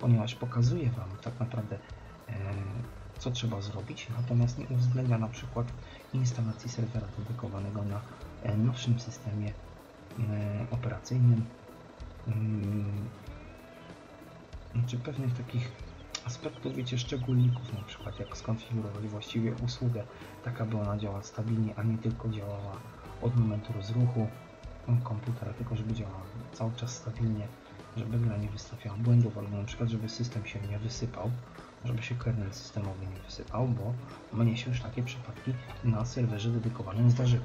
ponieważ pokazuje Wam tak naprawdę e, co trzeba zrobić, natomiast nie uwzględnia na przykład instalacji serwera dedykowanego na e, nowszym systemie e, operacyjnym, mm, czy pewnych takich aspektów, wiecie, szczególników, na przykład jak skonfigurować właściwie usługę, tak aby ona działała stabilnie, a nie tylko działała od momentu rozruchu komputera, tylko żeby działała cały czas stabilnie, żeby gra nie wystawiała błędów, albo na przykład, żeby system się nie wysypał, żeby się kernel systemowy nie wysypał, bo mnie się już takie przypadki na serwerze dedykowanym zdarzyły.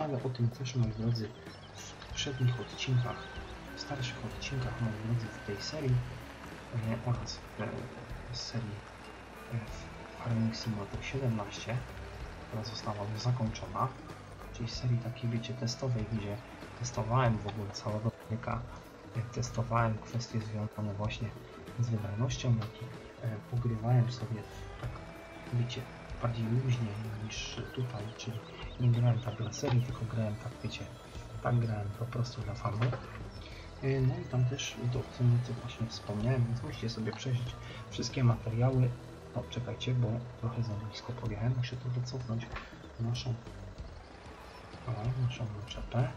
Ale o tym też, moi drodzy, w poprzednich odcinkach, w starszych odcinkach, moi drodzy, w tej serii oraz w serii e, Farming Simulator 17, która została już zakończona, czyli serii takiej, wiecie, testowej, gdzie testowałem w ogóle całego człowieka, testowałem kwestie związane właśnie z wydajnością, jak i e, pogrywałem sobie tak, wiecie, bardziej luźnie niż tutaj, czyli nie grałem tak dla serii, tylko grałem tak, wiecie, tak grałem po prostu dla fanów. E, No i tam też do co właśnie wspomniałem, więc musicie sobie przejrzeć wszystkie materiały. O, czekajcie, bo trochę za blisko podjechałem, muszę tu wycofnąć naszą, o, naszą naczepę,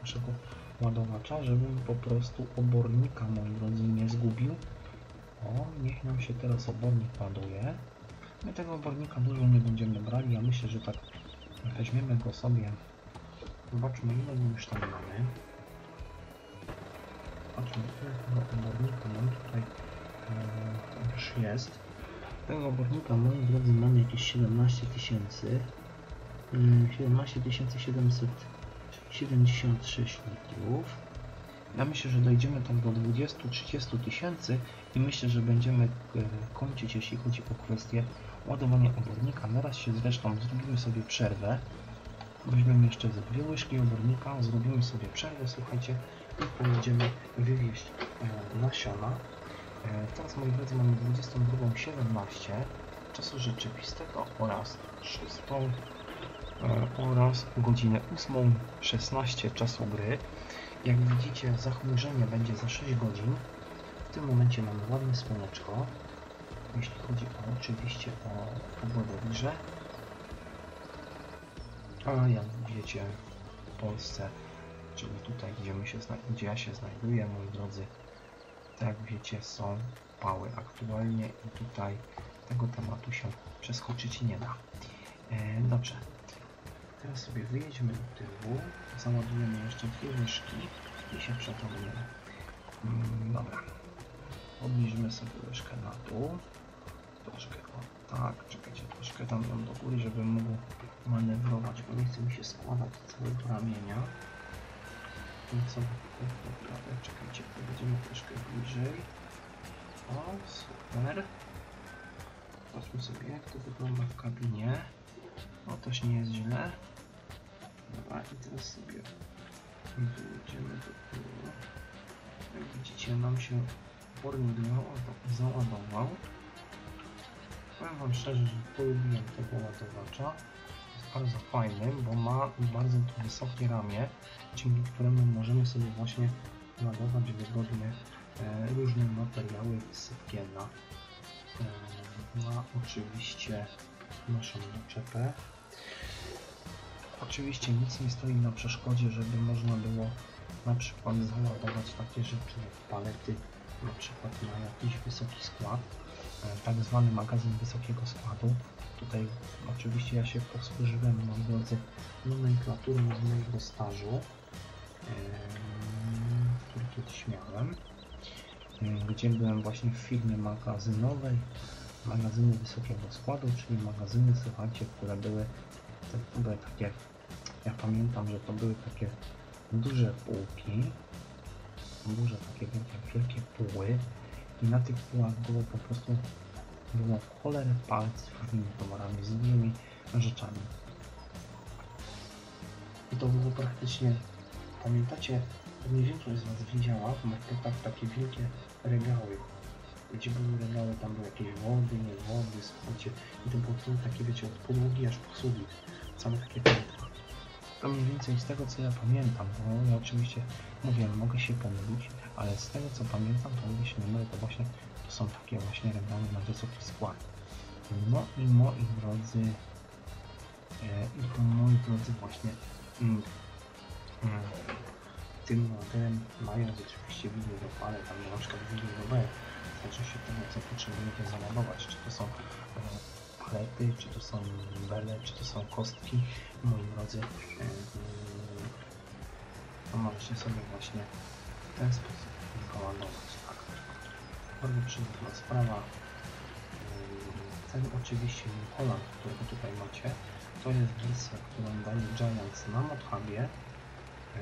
naszego ładowacza, żebym po prostu obornika, moi drodzy, nie zgubił. O, niech nam się teraz obornik ładuje. My tego obornika dużo nie będziemy brali, ja myślę, że tak weźmiemy go sobie. Zobaczmy ile już tam mamy. Zobaczmy ile tego obornika nam tutaj e, już jest. Tego obornika, moi drodzy, mamy jakieś 17 tysięcy. Mm, 17 776 litrów. Ja myślę, że dojdziemy tam do 20-30 tysięcy i myślę, że będziemy e, kończyć, jeśli chodzi o kwestię ładowania obornika. Na raz się zresztą zrobimy sobie przerwę. Weźmiemy jeszcze ze dwie łyżki obornika, zrobimy sobie przerwę, słuchajcie, i pojedziemy wywieźć e, nasiona. E, teraz, moi drodzy, mamy 22.17 czasu rzeczywistego oraz 6 oraz godzinę 8.16 czasu gry. Jak widzicie, zachmurzenie będzie za 6 godzin. W tym momencie mamy ładne słoneczko. Jeśli chodzi o, oczywiście o pogodę w grze. A jak wiecie, w Polsce, czyli tutaj, gdzie, my się gdzie ja się znajduję, moi drodzy, tak jak wiecie, są pały aktualnie i tutaj tego tematu się przeskoczyć nie da. E, dobrze, Teraz sobie wyjedźmy do tyłu, załadujemy jeszcze dwie łyżki i się przetowujemy. Mm, dobra. Obniżymy sobie łyżkę na dół. Troszkę, o tak, czekajcie, troszkę tam ją do góry, żebym mógł manewrować, bo nie chce mi się składać całego ramienia. Nieco po prawej, czekajcie, będziemy troszkę bliżej. O, super. Zobaczmy sobie, jak to wygląda w kabinie. O, też nie jest źle. Dobra, i teraz sobie wyjedziemy do tyłu. Jak widzicie, nam się pornik załadował. Powiem Wam szczerze, że polubiłem tego ładowacza. Jest bardzo fajny, bo ma bardzo wysokie ramię, dzięki któremu możemy sobie właśnie ładować wygodnie e, różne materiały sypiena. E, ma oczywiście naszą naczepę. Oczywiście nic nie stoi na przeszkodzie, żeby można było na przykład załadować takie rzeczy jak palety, na przykład na jakiś wysoki skład, e, tak zwany magazyn wysokiego składu. Tutaj oczywiście ja się posłużyłem, moi drodzy, nomenklaturą z mojego stażu, który kiedyś miałem, gdzie byłem właśnie w firmie magazynowej, magazyny wysokiego składu, czyli magazyny, słuchajcie, które były, to były takie, ja pamiętam, że to były takie duże półki, duże takie wielkie, wielkie póły i na tych półach było po prostu było cholerę palców z różnymi towarami, z innymi rzeczami. I to było praktycznie, pamiętacie, pewnie większość z Was widziała w marketach takie wielkie regały, gdzie były regały, tam były jakieś wody, nie wody, słuchajcie, i to było to takie, wiecie, od podłogi aż po sufit, same takie piętra. to mniej więcej z tego co ja pamiętam, bo ja oczywiście mówię, mogę się pomylić, ale z tego co pamiętam, to ile się nie mylę, to właśnie to są takie właśnie rębany na wysoki skład. No i moi drodzy, e, i moi drodzy właśnie tym modelem mając oczywiście video dokładne, tam na przykład video do B, znaczy się tego co potrzebujecie załadować, czy to są e, palety, czy to są bele, czy to są kostki, moi drodzy, e, mm, to możecie sobie właśnie w ten sposób załadować. Bardzo przyjemna sprawa. Ten oczywiście Holland, którego tutaj macie, to jest wersja, którą daje Giants na ModHubie. E,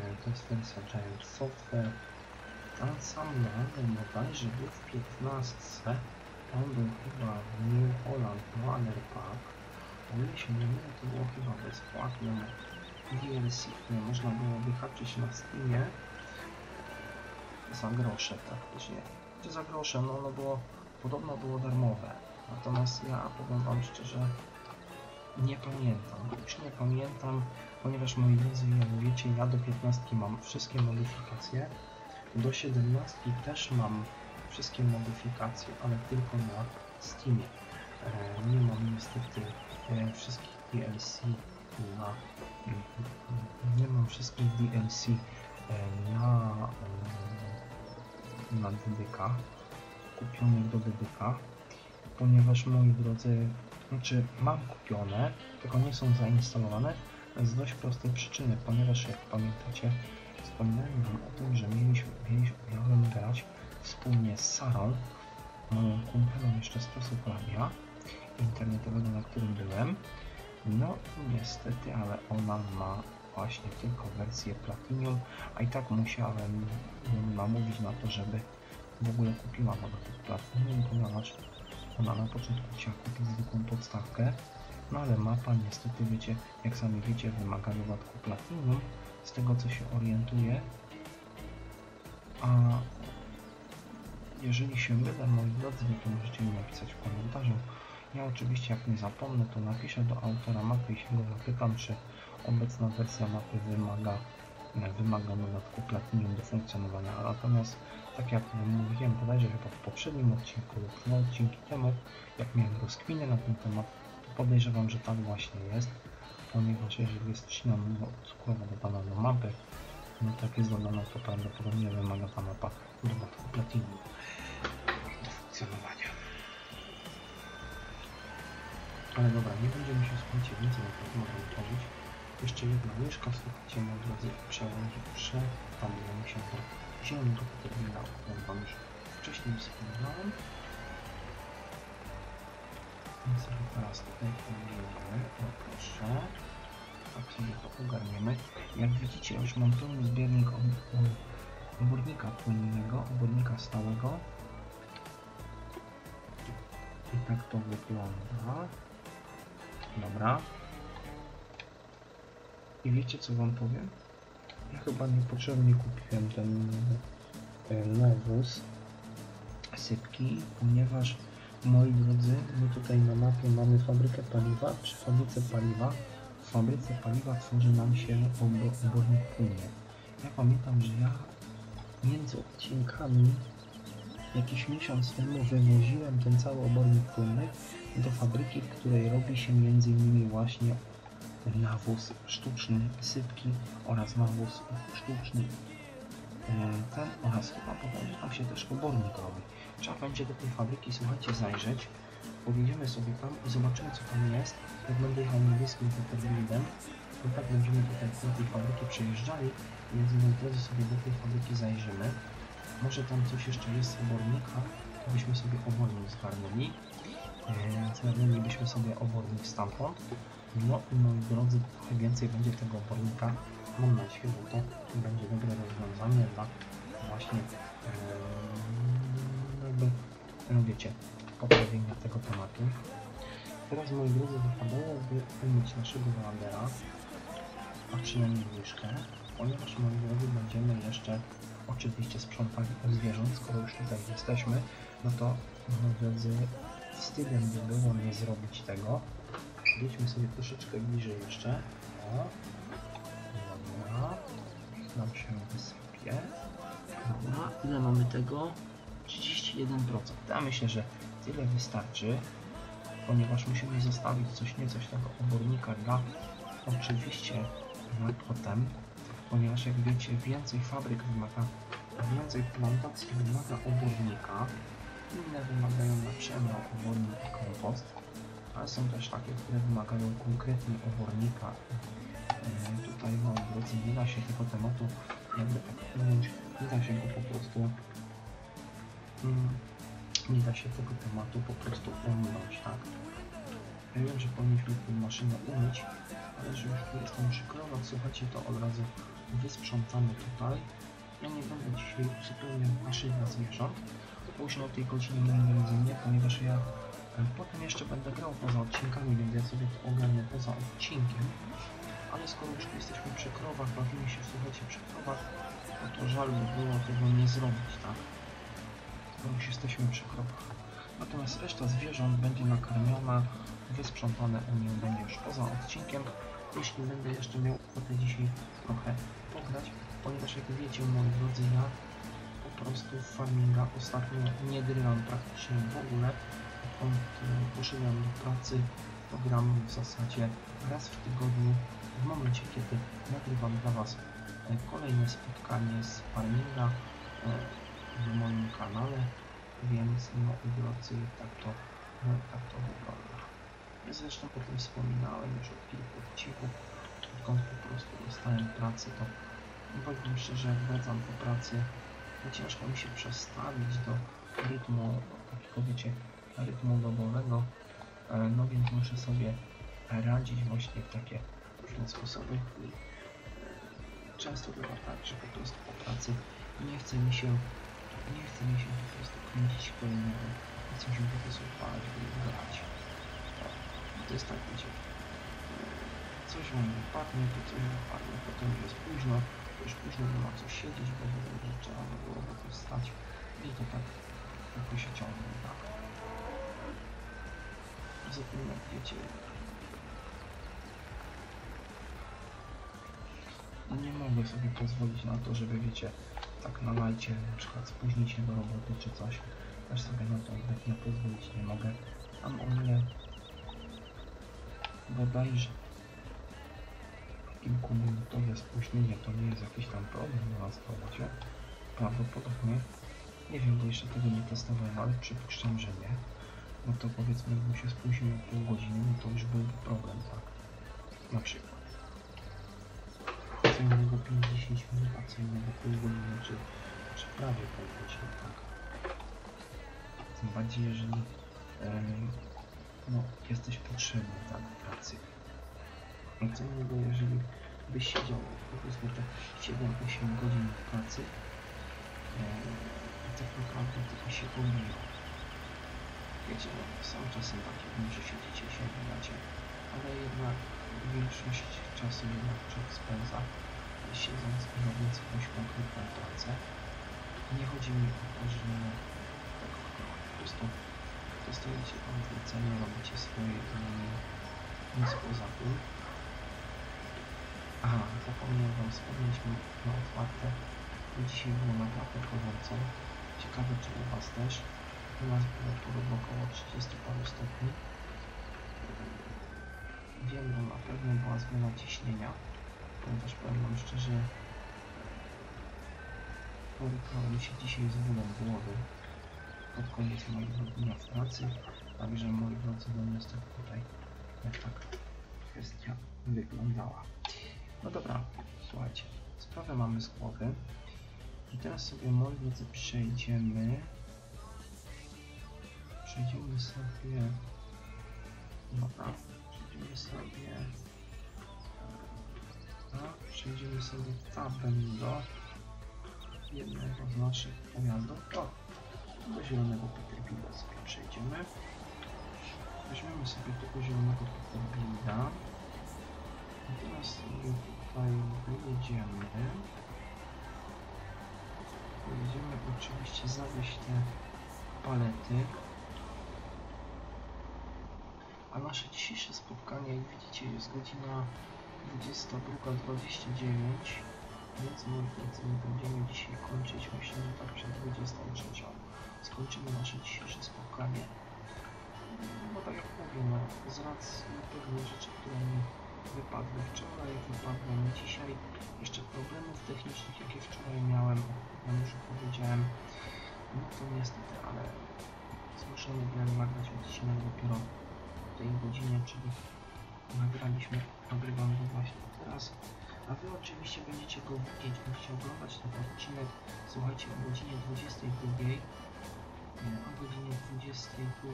wersja Giant Software. Sam model bodajże był w 15. On był chyba w New Holland Model Pack. O ile się nie mylę, to było chyba bezpłatne DLC, które można było wyhaczyć na Steamie za grosze praktycznie. Czy za grosze, no ono było, podobno było darmowe. Natomiast ja powiem Wam szczerze, nie pamiętam. Już nie pamiętam, ponieważ moi drodzy, jak wiecie, ja do 15 mam wszystkie modyfikacje. Do 17 też mam wszystkie modyfikacje, ale tylko na Steamie. E, nie mam niestety e, wszystkich DLC na... Nie mam wszystkich DLC e, na, na DDK, kupionych do DDK, ponieważ moi drodzy, znaczy mam kupione, tylko nie są zainstalowane z dość prostej przyczyny, ponieważ jak pamiętacie, wspominałem wam o tym, że mieliśmy, mieliśmy miałem grać wspólnie z Sarą, moją kumpelą jeszcze z radia internetowego, na którym byłem. No niestety, ale ona ma właśnie tylko wersję Platinum, a i tak musiałem ją namówić na to, żeby w ogóle kupiła tego Platinum, ponieważ ona na początku chciała kupić zwykłą podstawkę, no ale mapa niestety, wiecie, jak sami wiecie, wymaga dodatku Platinum, z tego co się orientuję. A jeżeli się mylę, moi drodzy, to możecie mi napisać w komentarzu. Ja oczywiście, jak nie zapomnę, to napiszę do autora mapy i się go zapytam, czy obecna wersja mapy wymaga, wymaga dodatku Platinum do funkcjonowania. Natomiast, tak jak mówiłem bodajże chyba w poprzednim odcinku lub dwa odcinki temu, jak miałem rozkminy na ten temat, podejrzewam, że tak właśnie jest, ponieważ jeżeli jest trzcina skórowa dodana do mapy, no tak jest dodana, to prawdopodobnie wymaga ta mapa dodatku Platinum do funkcjonowania. Ale dobra, nie będziemy się słuchajcie więcej na ten temat tworzyć. Jeszcze jedna łyżka, słuchajcie, moi drodzy, przełączy, przepadłem się do zielonego terminału, o którym Wam już wcześniej wspominałem. Więc sobie teraz tutaj pomijamy, o proszę. Tak sobie to ogarniemy. Jak widzicie, już mam pełny zbiornik ob- ob- obornika płynnego, obornika stałego. I tak to wygląda. Dobra. I wiecie co wam powiem? Ja chyba niepotrzebnie kupiłem ten nawóz sypki, ponieważ moi drodzy, my tutaj na mapie mamy fabrykę paliwa. Przy fabryce paliwa, w fabryce paliwa tworzy nam się obo- obornik płynny. Ja pamiętam, że ja między odcinkami jakiś miesiąc temu wywoziłem ten cały obornik płynny do fabryki, w której robi się innymi właśnie nawóz sztuczny sypki oraz nawóz sztuczny ten oraz chyba powoli tam się też obornik robi. Trzeba będzie do tej fabryki, słuchajcie, zajrzeć. Pojedziemy sobie tam i zobaczymy co tam jest. Jak będę jechał niebieskim Peterbilem, to tak będziemy tutaj do tej fabryki przejeżdżali, więc moi drodzy sobie do tej fabryki zajrzymy. Może tam coś jeszcze jest z obornika, to byśmy sobie obornik zgarnęli. Eee, Zgarnęlibyśmy sobie obornik stamtąd. No i moi drodzy, więcej będzie tego obornika. Mam nadzieję, że to będzie dobre rozwiązanie dla właśnie jakby, no wiecie, poprawienia tego tematu. Teraz moi drodzy wypadałoby umyć naszego wagera, a przynajmniej łyżkę, ponieważ moi drodzy będziemy jeszcze oczywiście sprzątali od zwierząt, skoro już tutaj jesteśmy, no to moi drodzy wstydem by było nie zrobić tego. Idźmy sobie troszeczkę bliżej jeszcze. O. nam się wysypie. Dobra, ile mamy tego? 31%. Ja myślę, że tyle wystarczy, ponieważ musimy zostawić coś nie coś tego obornika dla oczywiście na potem, ponieważ jak wiecie, więcej fabryk wymaga, więcej plantacji wymaga obornika, inne wymagają na przemiał obornik i kompost, ale są też takie, które wymagają konkretnie obornika. E, Tutaj, moi drodzy, nie da się tego tematu jakby tak nie da się go po prostu mm, nie da się tego tematu po prostu ominąć, tak? Ja wiem, że powinniśmy tę maszynę umyć, ale że już tu przy krowach, słuchajcie, to od razu wysprzątamy tutaj. Ja nie będę dzisiaj uzupełniał maszyny zwierząt, bo już o tej godzinie nie między mnie, ponieważ ja potem jeszcze będę grał poza odcinkami, więc ja sobie to ogarnę poza odcinkiem. Ale skoro już jesteśmy przy krowach, bawimy się, słuchajcie, przy krowach, no to żal by było tego nie zrobić, tak? Skoro już jesteśmy przy krowach. Natomiast reszta zwierząt będzie nakarmiona, wysprzątane u mnie będzie już poza odcinkiem. Jeśli będę jeszcze miał ochotę dzisiaj trochę pograć, ponieważ jak wiecie, moi drodzy, ja po prostu farminga ostatnio nie grywam praktycznie w ogóle. Odkąd e, poszedłem do pracy, to gram w zasadzie raz w tygodniu, w momencie kiedy nagrywam dla Was e, kolejne spotkanie z farminga e, w moim kanale, więc no drodzy, tak to, no, tak to wygląda. Zresztą o tym wspominałem już od kilku odcinków, odkąd po prostu dostałem pracę, to powiem szczerze, jak wracam po pracy, to ciężko mi się przestawić do rytmu, takiego wiecie, rytmu dobowego, no więc muszę sobie radzić właśnie w takie różne sposoby. I często bywa tak, że po prostu po pracy nie chce mi się, nie chce mi się po prostu kręcić kolejnego, chcę się po prostu odpalać i grać. To jest tak, wiecie, coś wam wypadnie, to coś wypadnie, potem już jest późno, już późno nie ma co siedzieć, bo że trzeba by było jakoś stać i to tak jakby się ciągnie, no nie mogę sobie pozwolić na to, żeby wiecie, tak na lajcie na przykład spóźnić się do roboty czy coś. Też sobie na to obecnie pozwolić nie mogę. Mam o mnie bodajże kilkuminutowe spóźnienie to nie jest jakiś tam problem na nas robocie. Prawdopodobnie. Nie wiem, bo jeszcze tego nie testowałem, ale przypuszczam, że nie. No to powiedzmy, jakbym się spóźnił o pół godziny, no to już byłby problem, tak? Na przykład. Co innego 50 minut, a co innego pół godziny, czy, czy prawie pół godziny, tak? Tym bardziej, jeżeli em, no, jesteś potrzebny, tak, pracy. A co innego, jeżeli byś siedział powiedzmy te 7-8 godzin w pracy i tak naprawdę tylko się pomijał. Wiecie, są czasem takie dni, że siedzicie się oglądacie, ale jednak większość czasu jednak człowiek spędza siedząc i robiąc jakąś konkretną pracę. Nie chodzi mi o to, że tak po prostu dostajecie tam zlecenie, robicie swoje i nic poza tym. Aha, zapomniałem Wam wspomnieć na otwarte, dzisiaj było naprawdę gorąco. Ciekawe czy u Was też. Było tu około 30 paru stopni. Wiem, że na pewno była zmiana ciśnienia, ponieważ powiem Wam szczerze, borykałem się dzisiaj z bólem głowy pod koniec mojego dnia w pracy, także moi drodzy, no niestety tutaj jak tak kwestia wyglądała. No dobra, słuchajcie, sprawę mamy z głowy i teraz sobie, moi drodzy, przejdziemy przejdziemy sobie dobra, przejdziemy sobie tak, przejdziemy sobie tabem do jednego z naszych pojazdów. O, do zielonego Peterbilda sobie przejdziemy. Weźmiemy sobie tego zielonego Peterbilda. I teraz sobie tutaj wyjedziemy. Pojedziemy oczywiście zawieźć te palety. Nasze dzisiejsze spotkanie, jak widzicie, jest godzina 22.29. Więc moi drodzy, my będziemy dzisiaj kończyć. Że tak przed 23 skończymy nasze dzisiejsze spotkanie. No tak jak mówię, no, z racji pewnych rzeczy, które mi wypadły wczoraj, wypadły mi dzisiaj, jeszcze problemów technicznych, jakie wczoraj miałem, ja już powiedziałem, no to niestety, ale zmuszony byłem nagrać odcinek dopiero tej godzinie, czyli nagraliśmy, nagrywam go właśnie teraz, a Wy oczywiście będziecie go widzieć, będziecie oglądać ten odcinek, słuchajcie, o godzinie 22, o godzinie 22,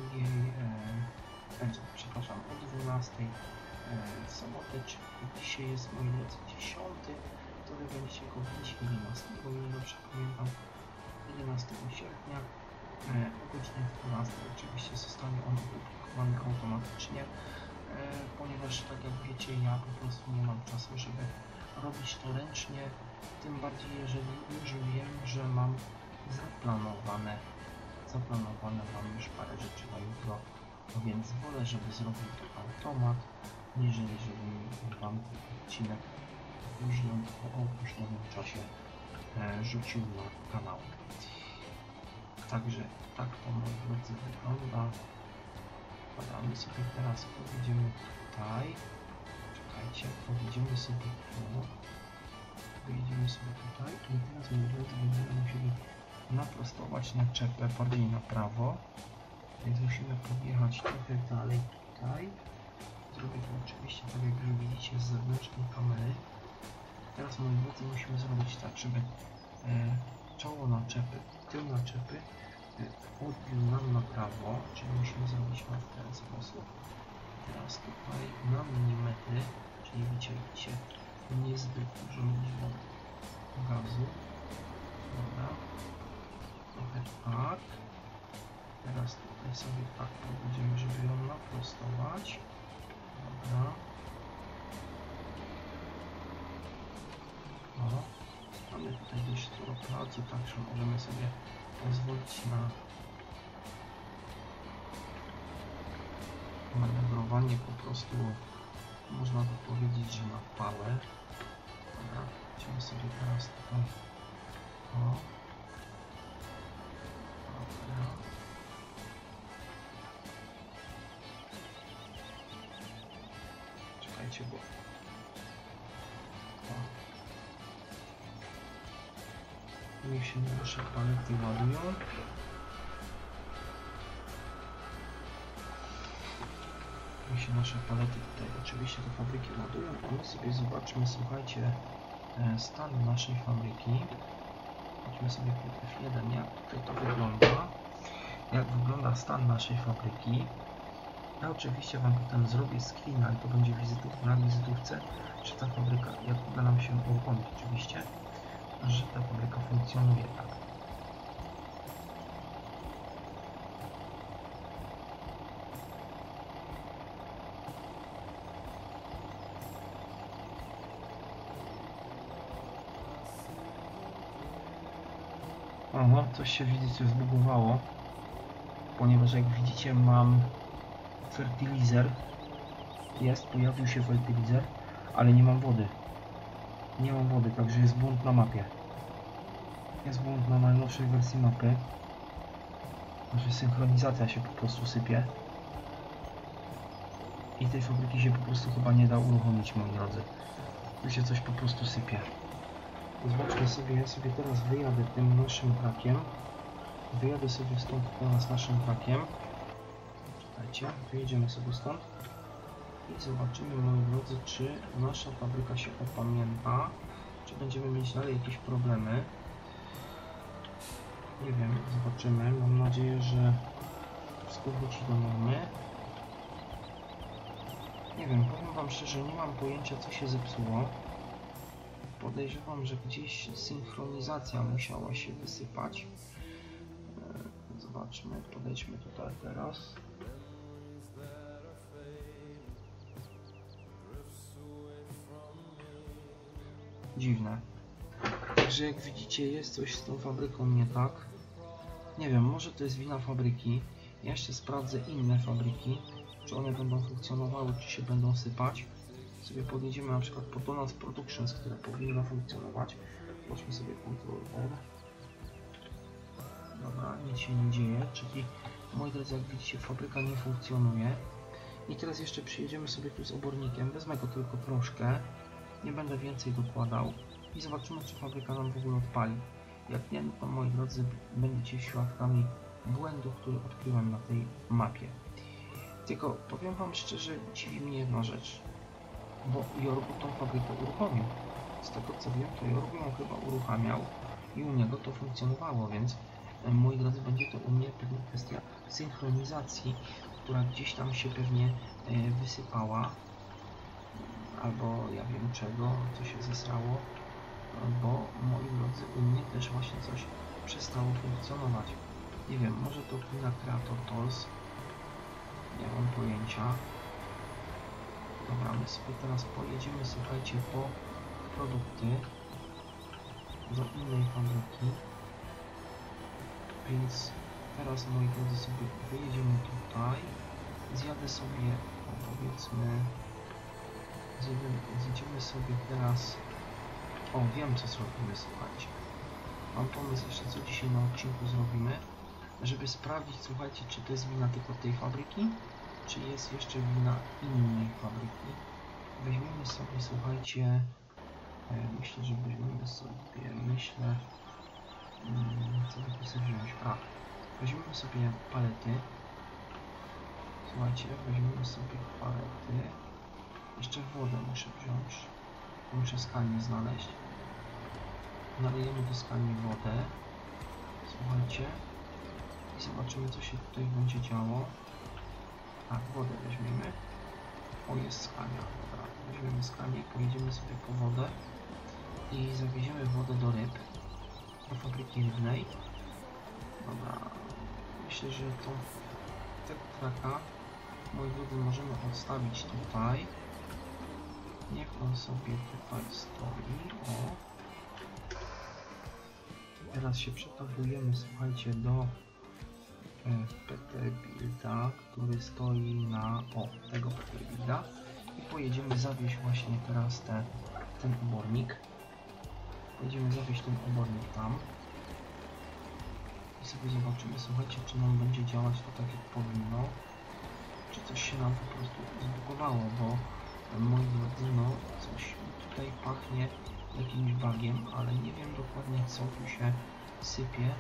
e, przepraszam, o 12 e, w sobotę, czyli dzisiaj jest moi drodzy 10, wtedy będziecie go widzieć 11, bo ile dobrze pamiętam, 11 sierpnia. o godzinie 12 oczywiście zostanie on opublikowany automatycznie, e, ponieważ tak jak wiecie ja po prostu nie mam czasu, żeby robić to ręcznie, tym bardziej jeżeli już wiem, że mam zaplanowane zaplanowane mam już parę rzeczy na jutro, no więc wolę, żeby zrobił to automat, niżeli żebym wam odcinek później po określonym czasie e, rzucił na kanał. Także tak to moi drodzy wygląda. Badamy sobie teraz, pojedziemy tutaj. Czekajcie, pojedziemy sobie tu. Pojedziemy sobie tutaj i teraz moi drodzy będziemy musieli naprostować naczepę bardziej na prawo. Więc musimy podjechać trochę dalej tutaj. Zrobię to oczywiście tak jak już widzicie z zewnętrznej kamery. Teraz moi drodzy musimy zrobić tak, żeby e, czoło naczepy, tył naczepy odbił nam na prawo, czyli musimy zrobić to w ten sposób. Teraz tutaj na milimetry, czyli wycięcie niezbyt dużo liczbą gazu. Dobra. Trochę tak. Teraz tutaj sobie tak będziemy, żeby ją naprostować. Dobra. O, mamy tutaj pracy, także możemy sobie pozwolić na manewrowanie po prostu, można by powiedzieć, że na pałę. Dobra, sobie teraz tutaj. O. ładują. Niech się nasze palety tutaj oczywiście do fabryki ładują, a my sobie zobaczmy, słuchajcie, e, stan naszej fabryki. Chodźmy sobie pod F1, jak tutaj to wygląda. Jak wygląda stan naszej fabryki. Ja oczywiście Wam potem zrobię screen, ale to będzie wizytówka na wizytówce, czy ta fabryka, jak uda nam się uruchomić oczywiście, że ta fabryka funkcjonuje tak. Coś się widzę, coś zbugowało. Ponieważ jak widzicie mam fertilizer. Jest, pojawił się fertilizer, ale nie mam wody. Nie mam wody, także jest błąd na mapie. Jest błąd na najnowszej wersji mapy. Znaczy synchronizacja się po prostu sypie. I tej fabryki się po prostu chyba nie da uruchomić, moi drodzy. Tu się coś po prostu sypie. Zobaczmy sobie, ja sobie teraz wyjadę tym naszym trakiem. Wyjadę sobie stąd teraz naszym trakiem. Czekajcie, wyjedziemy sobie stąd. I zobaczymy, moi drodzy, czy nasza fabryka się opamięta. Czy będziemy mieć dalej jakieś problemy. Nie wiem, zobaczymy. Mam nadzieję, że wszystko wróci do normy. Nie wiem, powiem Wam szczerze, nie mam pojęcia, co się zepsuło podejrzewam, że gdzieś synchronizacja musiała się wysypać. E, Zobaczmy, podejdźmy tutaj teraz. Dziwne. Także jak widzicie jest coś z tą fabryką nie tak. Nie wiem, może to jest wina fabryki. Ja jeszcze sprawdzę inne fabryki, czy one będą funkcjonowały, czy się będą sypać. Sobie podjedziemy na przykład pod Donuts Productions, które powinno funkcjonować. Zobaczmy sobie Control R. Dobra, nic się nie dzieje, czyli moi drodzy, jak widzicie, fabryka nie funkcjonuje. I teraz jeszcze przyjedziemy sobie tu z obornikiem, wezmę go tylko troszkę, nie będę więcej dokładał i zobaczymy, czy fabryka nam w ogóle odpali. Jak nie, no to moi drodzy, będziecie świadkami błędu, który odkryłem na tej mapie. Tylko powiem Wam szczerze, dziwi mnie jedna rzecz, bo Jorgu tą fabrykę uruchomił. Z tego co wiem, to Jorgu ją chyba uruchamiał i u niego to funkcjonowało, więc e, moi drodzy, będzie to u mnie pewna kwestia synchronizacji, która gdzieś tam się pewnie e, wysypała, albo ja wiem czego, co się zesrało, bo moi drodzy, u mnie też właśnie coś przestało funkcjonować. Nie wiem, może to wina Creator Tools, nie mam pojęcia. Dobra, my sobie teraz pojedziemy, słuchajcie, po produkty do innej fabryki. Więc teraz, moi drodzy, sobie wyjedziemy tutaj. Zjadę sobie, powiedzmy, zjedziemy, zjedziemy sobie teraz... O, wiem co zrobimy, słuchajcie. Mam pomysł jeszcze, co dzisiaj na odcinku zrobimy żeby sprawdzić, słuchajcie, czy to jest wina tylko tej fabryki, czy jest jeszcze wina innej fabryki. Weźmiemy sobie, słuchajcie, e, myślę, że weźmiemy sobie, myślę, mm, co by sobie wziąć? A, weźmiemy sobie palety. Słuchajcie, weźmiemy sobie palety. Jeszcze wodę muszę wziąć. Muszę skanie znaleźć. Nalejemy do skani wodę. Słuchajcie. I zobaczymy, co się tutaj będzie działo. Tak, wodę weźmiemy. O, jest skania. Dobra, weźmiemy skanię, pojedziemy sobie po wodę i zawieziemy wodę do ryb, do fabryki rybnej. Dobra, myślę, że tą tego traka, moi drodzy, możemy odstawić tutaj. Niech on sobie tutaj stoi. O. Teraz się przetagujemy, słuchajcie, do PT Builda, który stoi na o tego PT Builda i pojedziemy zawieźć właśnie teraz te, ten obornik. Pojedziemy zawieźć ten obornik tam. I sobie zobaczymy, słuchajcie, czy nam będzie działać to tak jak powinno, czy coś się nam po prostu zbugowało, bo moi drodzy, no coś tutaj pachnie jakimś bugiem, ale nie wiem dokładnie co tu się sypie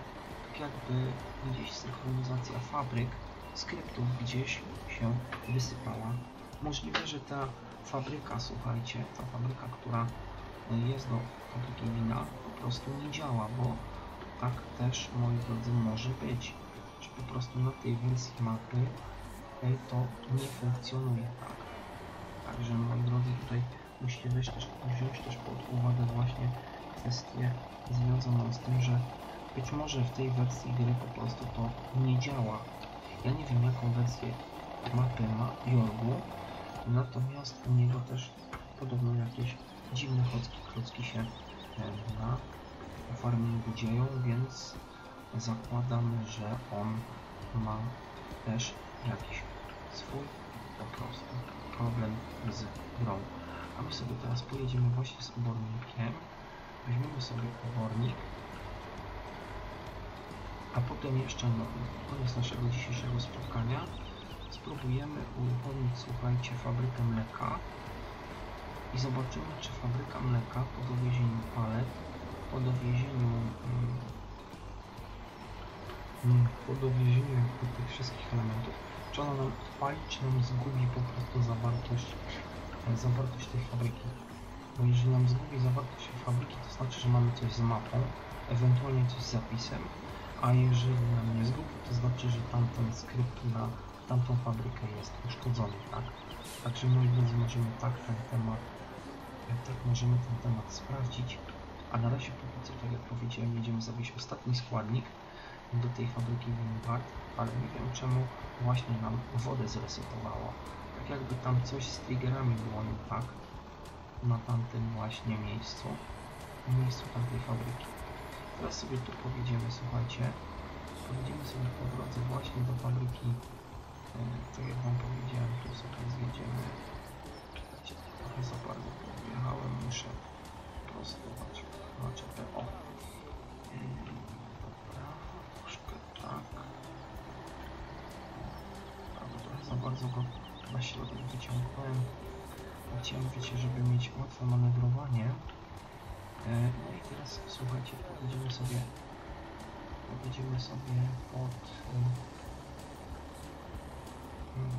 jakby gdzieś synchronizacja fabryk, skryptów gdzieś się wysypała. Możliwe, że ta fabryka, słuchajcie, ta fabryka, która jest do fabryki wina, po prostu nie działa, bo tak też, moi drodzy, może być, że po prostu na tej wersji mapy to nie funkcjonuje tak. Także, moi drodzy, tutaj musicie też, wziąć też pod uwagę właśnie kwestię związaną z tym, że być może w tej wersji gry po prostu to nie działa. Ja nie wiem jaką wersję mapy ma Jorgu, natomiast u niego też podobno jakieś dziwne chocki, klocki się na farmingu dzieją, więc zakładam, że on ma też jakiś swój po prostu problem z grą. A my sobie teraz pojedziemy właśnie z obornikiem. Weźmiemy sobie obornik a potem jeszcze na koniec naszego dzisiejszego spotkania spróbujemy uruchomić, słuchajcie, fabrykę mleka i zobaczymy, czy fabryka mleka po dowiezieniu palet, po dowiezieniu mm, mm, po dowiezieniu tych wszystkich elementów, czy ona nam odpali, czy nam zgubi po prostu zawartość, e, zawartość tej fabryki. Bo jeżeli nam zgubi zawartość fabryki, to znaczy, że mamy coś z mapą, ewentualnie coś z zapisem, a jeżeli nam nie zgubi, to znaczy, że tamten skrypt na tamtą fabrykę jest uszkodzony, tak? Także moi drodzy, możemy tak ten temat, tak możemy ten temat sprawdzić, a na razie póki co, tak jak powiedziałem, jedziemy zawieźć ostatni składnik do tej fabryki Winbart, ale nie wiem czemu właśnie nam wodę zresetowało. Tak jakby tam coś z triggerami było nie tak na tamtym właśnie miejscu, miejscu tamtej fabryki. Teraz sobie tu powiedziemy, słuchajcie, pojedziemy sobie po drodze właśnie do fabryki, tak jak Wam powiedziałem, tu sobie zjedziemy, trochę za bardzo podjechałem, muszę prostować. Znaczy o. Dobra, troszkę tak. Albo trochę za bardzo go na środek wyciągnąłem. Chciałem, wiecie, żeby mieć łatwe manewrowanie. E, No i teraz słuchajcie, podjedziemy sobie podjedziemy sobie pod y, mm,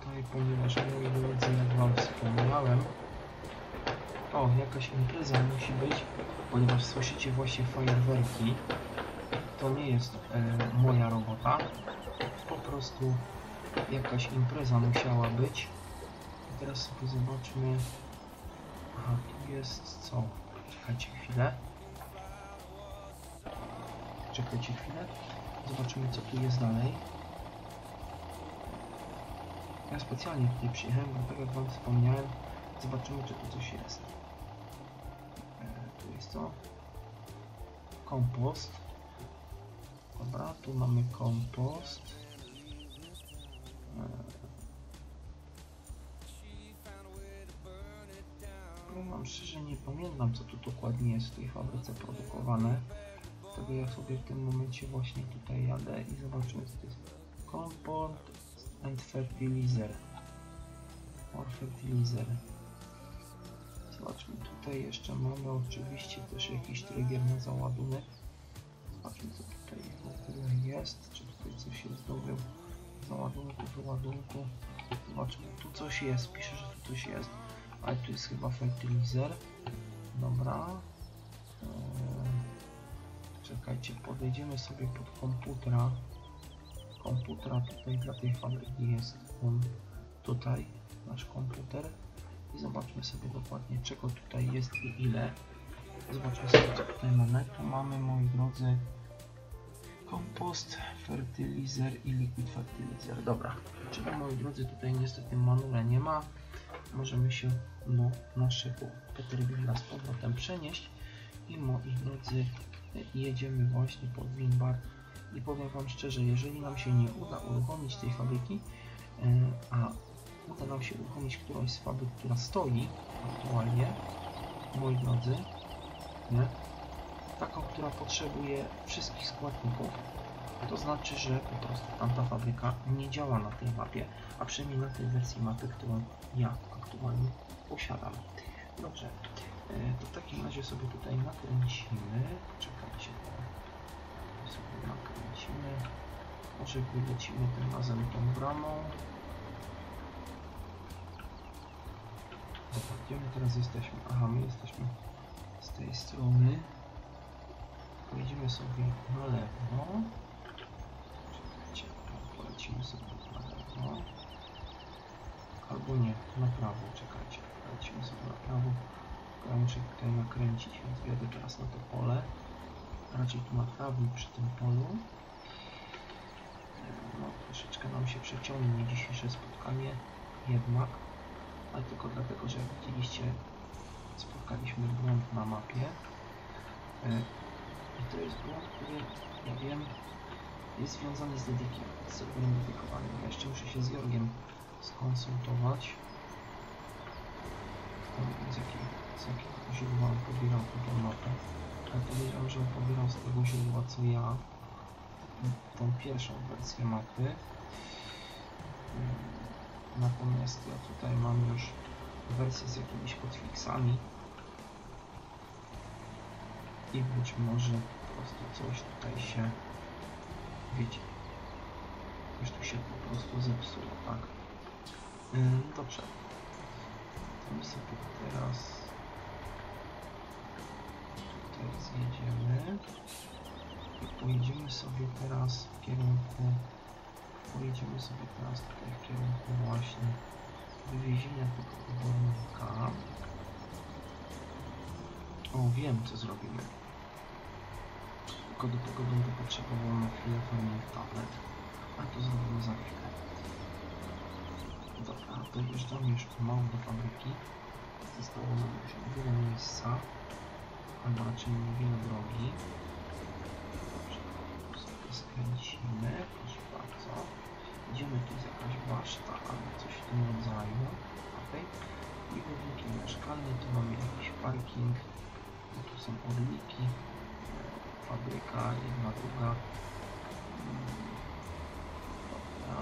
tutaj, ponieważ moi drodzy, jak wam wspomniałem o, jakaś impreza musi być, ponieważ słyszycie właśnie fajerwerki to nie jest e, moja robota po prostu jakaś impreza musiała być. I teraz sobie zobaczmy. Aha, tu jest co? Czekajcie chwilę. Czekajcie chwilę. Zobaczymy co tu jest dalej. Ja specjalnie tutaj przyjechałem, bo tak jak wam wspomniałem, zobaczymy czy tu coś jest. E, tu jest co? Kompost. Dobra, tu mamy kompost. Powiem wam szczerze, nie pamiętam co tu dokładnie jest w tej fabryce produkowane. Dlatego ja sobie w tym momencie właśnie tutaj jadę i zobaczymy co to jest. Compound and Fertilizer. Or Fertilizer. Zobaczmy, tutaj jeszcze mamy oczywiście też jakiś trigger na załadunek. Zobaczmy co tutaj ogóle jest, czy tutaj coś jest do wy- załadunku, wyładunku. Zobaczmy, tu coś jest, pisze, że tu coś jest. Ale tu jest chyba fertilizer. Dobra. Eee, czekajcie, podejdziemy sobie pod komputera. Komputera tutaj dla tej fabryki jest on tutaj, nasz komputer. I zobaczmy sobie dokładnie czego tutaj jest i ile. Zobaczmy sobie co tutaj mamy. Tu mamy moi drodzy kompost, fertilizer i liquid fertilizer. Dobra, czyli moi drodzy tutaj niestety manule nie ma. Możemy się do naszego Peterbilda z powrotem przenieść i moi drodzy jedziemy właśnie pod Wimbar i powiem Wam szczerze, jeżeli nam się nie uda uruchomić tej fabryki, e, a uda nam się uruchomić którąś z fabryk, która stoi aktualnie, moi drodzy, nie? Taką, która potrzebuje wszystkich składników, to znaczy, że po prostu tamta fabryka nie działa na tej mapie, a przynajmniej na tej wersji mapy, którą ja aktualnie posiadam. Dobrze, e, to w takim razie sobie tutaj nakręcimy. Czekajcie, sobie nakręcimy. Może wylecimy tym razem tą bramą. Dobra, my teraz jesteśmy? Aha, my jesteśmy z tej strony. Pojedziemy sobie na lewo. Czekajcie, polecimy sobie na lewo. Albo nie, na prawo, czekajcie. Polecimy sobie na prawo. Ja muszę tutaj nakręcić, więc jadę teraz na to pole. Raczej tu na trawnik przy tym polu. No, troszeczkę nam się przeciągnie dzisiejsze spotkanie jednak. Ale tylko dlatego, że jak widzieliście, spotkaliśmy błąd na mapie. I to jest błąd, który, ja wiem, jest związany z dedykiem, z serwerem dedykowanym. Ja jeszcze muszę się z Jorgiem skonsultować. Tam z jakiego, z jakiego źródła on pobierał tą mapę. Że on pobierał z tego źródła, co ja. Tą pierwszą wersję mapy. Natomiast ja tutaj mam już wersję z jakimiś podfixami. I być może po prostu coś tutaj się, wiecie, coś tu się po prostu zepsuło, tak? Ym, dobrze. To my sobie teraz tutaj zjedziemy i pojedziemy sobie teraz w kierunku pojedziemy sobie teraz tutaj w kierunku właśnie wywiezienia tego obornika. O, wiem co zrobimy. Tylko do tego będę potrzebował na chwilę farming tablet. A to zrobimy za chwilę. Dobra, dojeżdżamy już pomału do fabryki. Zostało nam już niewiele miejsca. albo raczej niewiele drogi. Dobrze, sobie skręcimy, proszę bardzo. Idziemy, tu jest jakaś baszta albo coś w tym rodzaju. Okay. I budynki mieszkalne, tu mamy jakiś parking, tu są odliki, fabryka, jedna, druga. Dobra.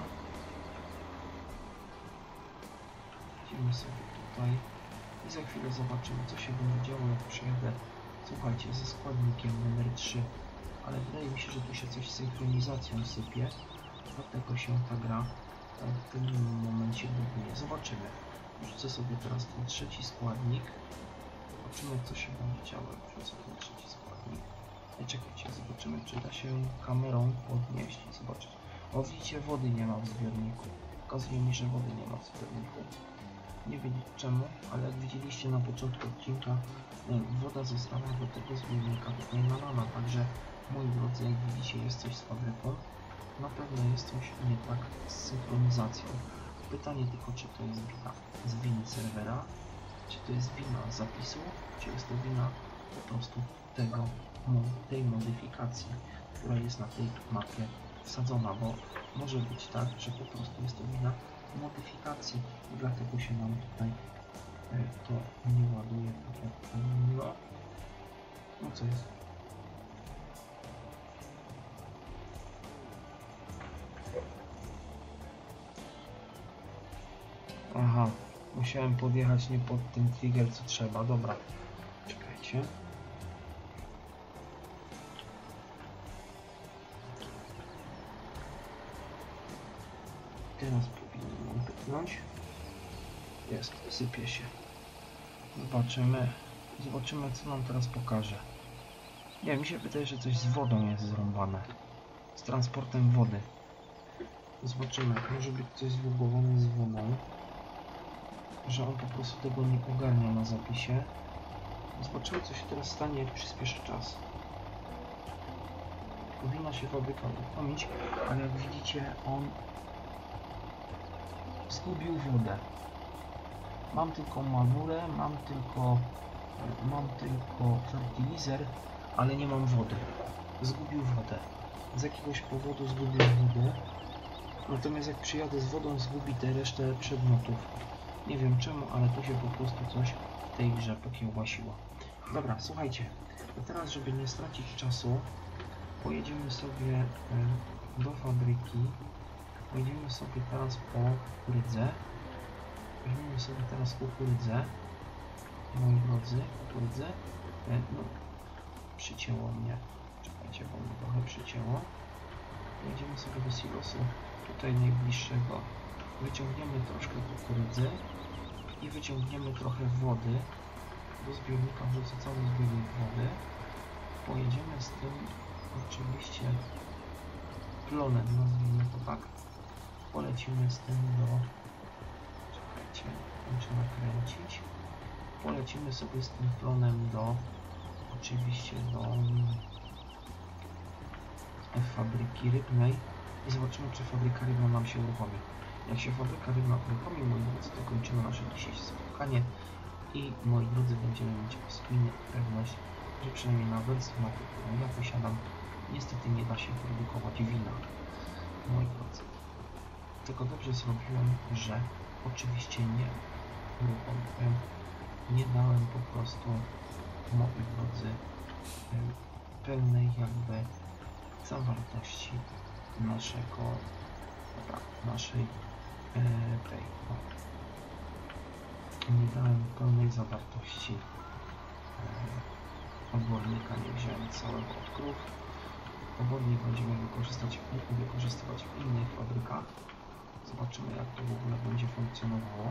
Idziemy sobie tutaj i za chwilę zobaczymy co się będzie działo jak przejadę słuchajcie ze składnikiem numer 3 ale wydaje mi się, że tu się coś z synchronizacją sypie dlatego się ta gra e, w tym momencie buduje. Zobaczymy. Wrzucę sobie teraz ten trzeci składnik. Zobaczymy co się będzie działo jak wrzucę ten trzeci składnik i czekajcie, zobaczymy czy da się kamerą podnieść i zobaczyć. O widzicie wody nie ma w zbiorniku. Okazuje mi, że wody nie ma w zbiorniku. Nie wiem czemu, ale jak widzieliście na początku odcinka, woda została do tego zbiornika tutaj nalana, także moi drodzy, jak widzicie jest coś z fabryką, na pewno jest coś nie tak z synchronizacją. Pytanie tylko, czy to jest wina z winy serwera, czy to jest wina zapisu, czy jest to wina po prostu tego, tej modyfikacji, która jest na tej mapie wsadzona, bo może być tak, że po prostu jest to wina modyfikacji i dlatego się nam tutaj e, to nie ładuje tak jak powinno. No co jest? Aha, musiałem podjechać nie pod tym trigger co trzeba, dobra. Czekajcie. Teraz powinienem pyknąć. Jest, sypie się. Zobaczymy. Zobaczymy co nam teraz pokaże. Nie, mi się wydaje, że coś z wodą jest zrąbane. Z transportem wody. Zobaczymy. Może być coś zbugowane z wodą. Że on po prostu tego nie ogarnia na zapisie. Zobaczymy co się teraz stanie jak przyspieszy czas. Powinna się fabryka uruchomić, ale jak widzicie on zgubił wodę. Mam tylko malurę, mam tylko mam tylko fertilizer, ale nie mam wody. Zgubił wodę. Z jakiegoś powodu zgubił wodę. Natomiast jak przyjadę z wodą, zgubi tę resztę przedmiotów. Nie wiem czemu, ale tu się po prostu coś w tej grze pokiełbasiło. Dobra, słuchajcie. A teraz, żeby nie stracić czasu, pojedziemy sobie do fabryki Pojedziemy sobie teraz po kukurydzę. Weźmiemy sobie teraz kukurydzę. Moi drodzy, kukurydzę. E, No, przycięło mnie. Czekajcie, bo mnie trochę przycięło. Pojedziemy sobie do silosu tutaj najbliższego. Wyciągniemy troszkę kukurydzy i wyciągniemy trochę wody. Do zbiornika wrzucę cały zbiornik wody. Pojedziemy z tym oczywiście plonem, nazwijmy to tak polecimy z tym do... Czekajcie, muszę nakręcić. Polecimy sobie z tym plonem do... Oczywiście do... fabryki rybnej i zobaczymy, czy fabryka rybna nam się uruchomi. Jak się fabryka rybna uruchomi, moi drodzy, to kończymy nasze dzisiejsze spotkanie i moi drodzy, będziemy mieć spójną pewność, że przynajmniej na wersji mapy, którą ja posiadam, niestety nie da się produkować wina. Moi drodzy, tylko dobrze zrobiłem, że oczywiście nie uruchomiłem, nie dałem po prostu drodzy em, pełnej jakby zawartości naszego naszej e, tej nie dałem pełnej zawartości e, nie wziąłem całego odkrów obornik będziemy wykorzystać, wykorzystywać w innych fabrykach Zobaczymy jak to w ogóle będzie funkcjonowało.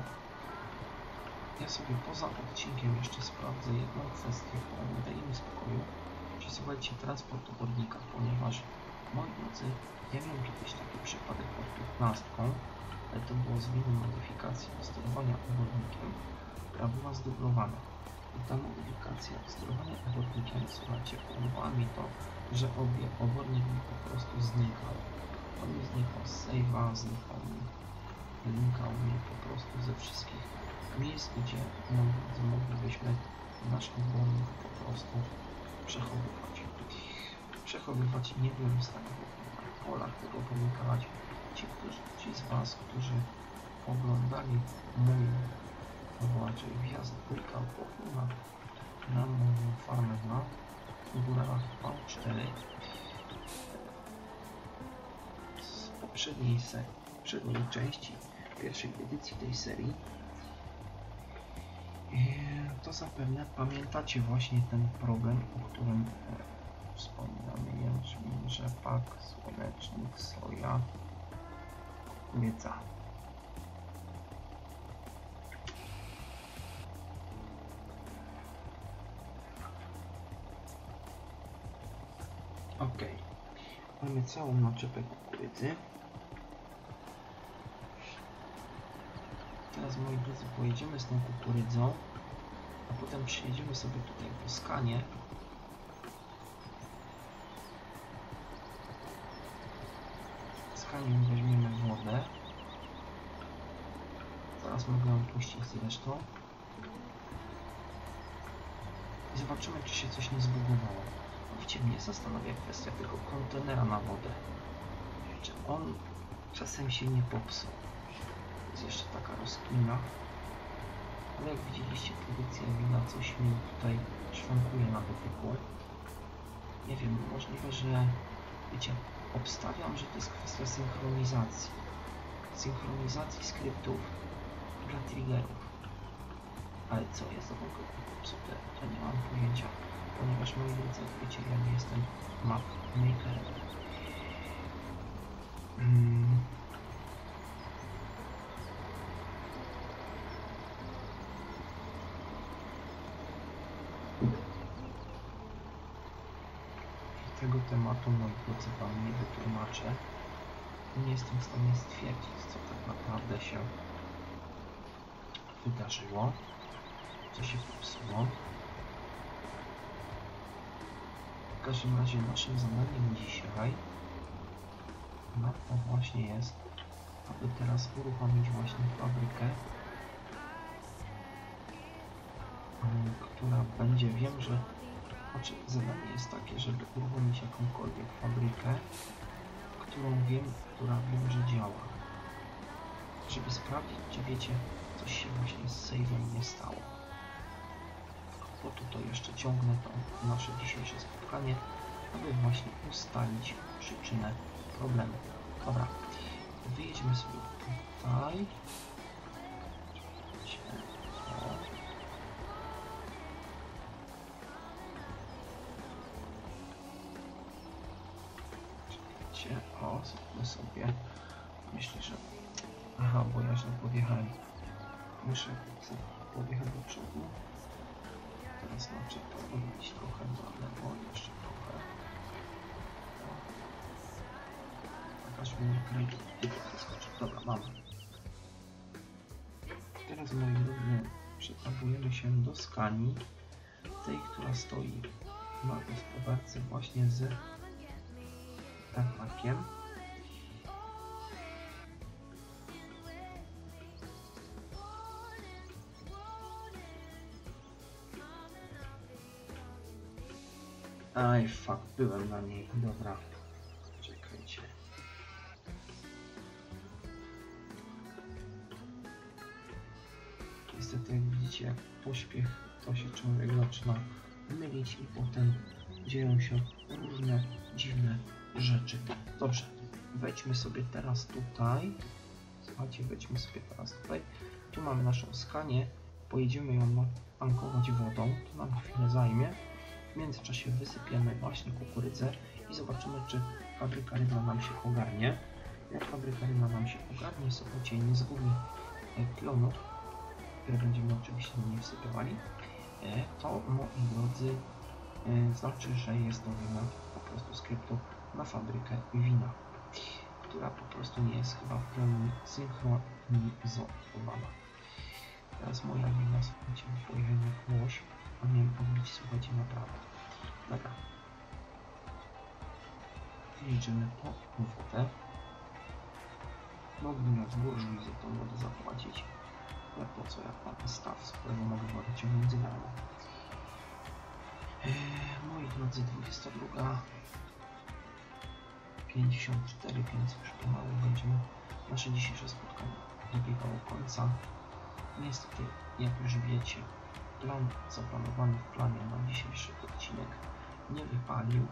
Ja sobie poza odcinkiem jeszcze sprawdzę jedną kwestię, która nie daje mi spokoju. Czyli słuchajcie, transport obornika, ponieważ moi drodzy, ja miałem kiedyś taki przypadek pod 15, ale to było z winy modyfikacji sterowania obornikiem, która była zdublowana. I ta modyfikacja sterowania obornikiem, słuchajcie, powodowała mi to, że obie, obornik mi po prostu znikał on mi znikał z save'a, znikał mi, znikał mi po prostu ze wszystkich miejsc, gdzie moglibyśmy nasz obornik po prostu przechowywać. Przechowywać nie byłem w stanie na polach tego pomykać. Ci, którzy, ci z Was, którzy oglądali mój, no raczej wjazd dwójka na, na moją farmę na górach V4 z poprzedniej części pierwszej edycji tej serii to zapewne pamiętacie właśnie ten problem, o którym e, wspominamy, jęczmień, rzepak, słonecznik, soja, kukurydza. Ok, mamy całą naczepę kukurydzy. Teraz moi drodzy pojedziemy z tą kukurydzą, a potem przyjedziemy sobie tutaj po skanie. Skaniem weźmiemy wodę. Zaraz mogę ją puścić zresztą. I zobaczymy, czy się coś nie zbugowało. Widzicie, mnie zastanawia kwestia tego kontenera na wodę. Czy on czasem się nie popsuł jest jeszcze taka rozkmina. Ale jak widzieliście, produkcja wina coś mi tutaj szwankuje na dotyku. Nie wiem, możliwe, że wiecie, obstawiam, że to jest kwestia synchronizacji. Synchronizacji skryptów dla triggerów. Ale co jest do tego popsute, to nie mam pojęcia, ponieważ moi drodzy, wiecie, ja nie jestem map makerem. Hmm. Moi drodzy, Wam nie wytłumaczę. Nie jestem w stanie stwierdzić, co tak naprawdę się wydarzyło, co się popsuło. W każdym razie naszym zadaniem dzisiaj no to właśnie jest, aby teraz uruchomić właśnie fabrykę, która będzie, wiem, że znaczy, zadanie jest takie, żeby uruchomić jakąkolwiek fabrykę, którą wiem, która wiem, że działa. Żeby sprawdzić, czy wiecie, coś się właśnie z save'em nie stało. Bo tutaj jeszcze ciągnę to nasze dzisiejsze spotkanie, aby właśnie ustalić przyczynę problemu. Dobra, wyjedźmy sobie tutaj. Myślę, że... Aha, bo ja źle podjechałem. Muszę podjechać do przodu. Teraz znaczy to odbić trochę na lewo, jeszcze trochę. Jakaś mi kręgi. Dobra, mamy. Teraz moi drodzy, przetapujemy się do skani, tej, która stoi na gospodarce właśnie z tarmakiem. Aj, fuck, byłem na niej. Dobra. Czekajcie. Niestety, jak widzicie, jak pośpiech, to się człowiek zaczyna mylić i potem dzieją się różne dziwne rzeczy. Dobrze, wejdźmy sobie teraz tutaj. Słuchajcie, wejdźmy sobie teraz tutaj. Tu mamy naszą skanię. Pojedziemy ją tankować wodą. To nam chwilę zajmie. W międzyczasie wysypiemy właśnie kukurydzę i zobaczymy, czy fabryka rybna nam się ogarnie. Jak fabryka rybna nam się ogarnie, słuchajcie, nie zgubi klonów, które będziemy oczywiście nie wsypywali, e, to moi drodzy, e, znaczy, że jest to wina po prostu skryptu na fabrykę wina, która po prostu nie jest chyba w pełni synchronizowana. Teraz moja wina, słuchajcie, pojechałem jak miałem odbić, słuchajcie, naprawdę. Dobra. Jedziemy po wodę. Mógłbym z burżuj za tą wodę zapłacić, ale po co jak mam staw, z którego mogę wodę ciągnąć darmo. Eee, moi drodzy, 22. 54, więc już będziemy nasze dzisiejsze spotkanie dobiegało końca. Niestety, jak już wiecie, plan zaplanowany w planie na dzisiejszy odcinek nie wypalił,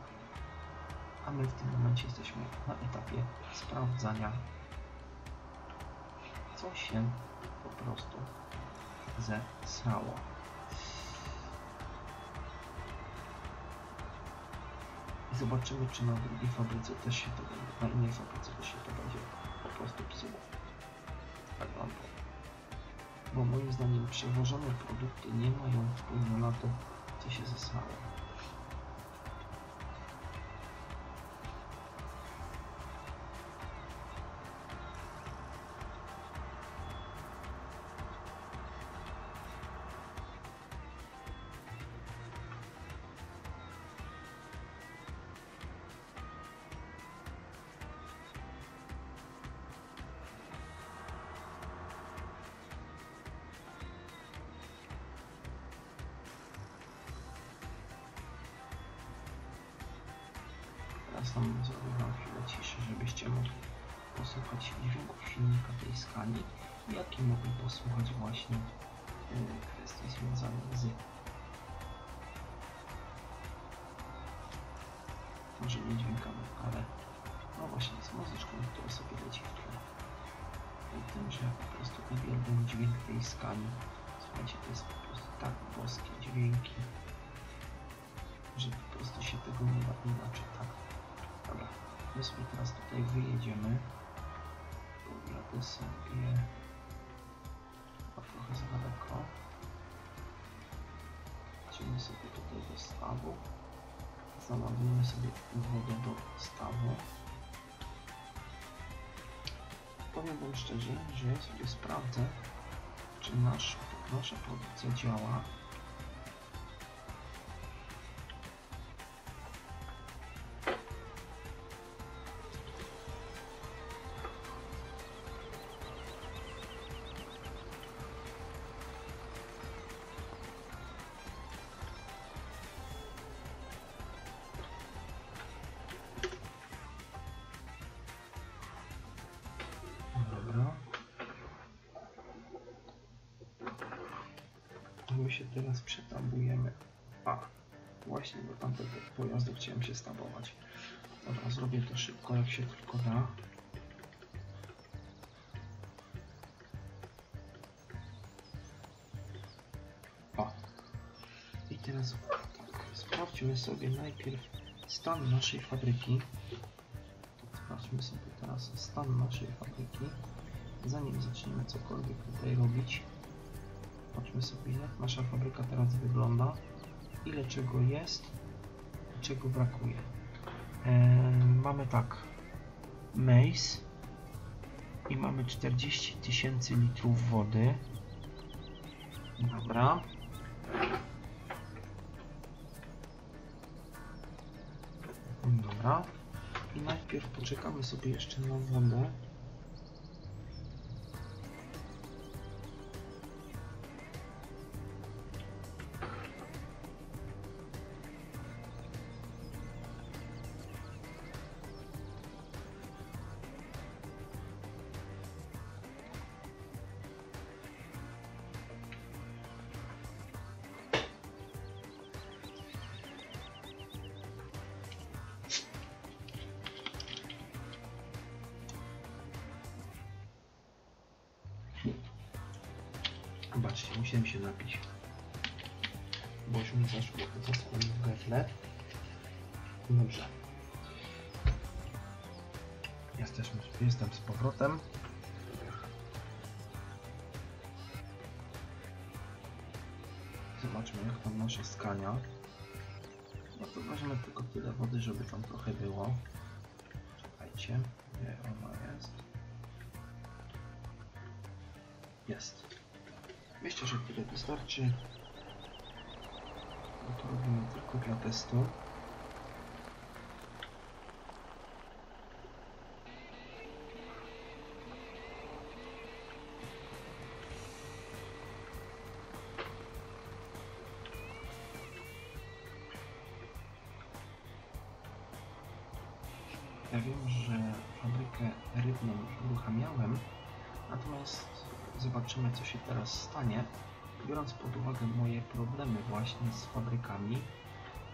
a my w tym momencie jesteśmy na etapie sprawdzania, co się po prostu zesrało. I zobaczymy, czy na drugiej fabryce też się to będzie, na innej fabryce też się to będzie po prostu psuło. Tak wam powiem. Bo moim zdaniem przewożone produkty nie mają wpływu na to, co się zesrało. Teraz teraz tutaj wyjedziemy. Pojadę sobie a trochę za daleko. Idziemy sobie tutaj do stawu. Załadujemy sobie wodę do stawu. Powiem Wam szczerze, że ja sobie sprawdzę, czy nasz, nasza produkcja działa. Chciałem się stabować. Dobra, zrobię to szybko, jak się tylko da. O. I teraz tak, sprawdźmy sobie najpierw stan naszej fabryki. Sprawdźmy sobie teraz stan naszej fabryki. Zanim zaczniemy cokolwiek tutaj robić, patrzmy sobie jak nasza fabryka teraz wygląda, ile czego jest, czego brakuje. Eee, mamy tak, mace i mamy 40 tysięcy litrów wody. Dobra. Dobra. I najpierw poczekamy sobie jeszcze na wodę. Żeby tam trochę było. Czekajcie, gdzie ona jest? Jest. Myślę, że tyle wystarczy. Bo to robimy tylko dla testu. Zobaczymy co się teraz stanie, biorąc pod uwagę moje problemy właśnie z fabrykami,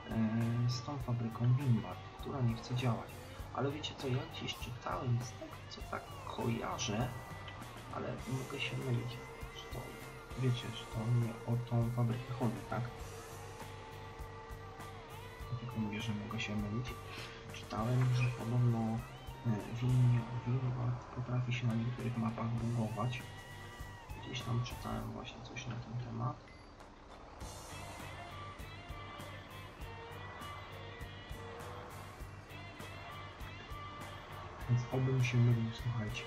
e, z tą fabryką Wimbard, która nie chce działać. Ale wiecie co, ja gdzieś czytałem z tego, co tak kojarzę, ale mogę się mylić, że to, wiecie, że to nie o tą fabrykę chodzi, tak? Tylko mówię, że mogę się mylić. Czytałem, że podobno e, Winward potrafi się na niektórych mapach bugować. Gdzieś tam czytałem właśnie coś na ten temat. Więc obym się mylił, słuchajcie.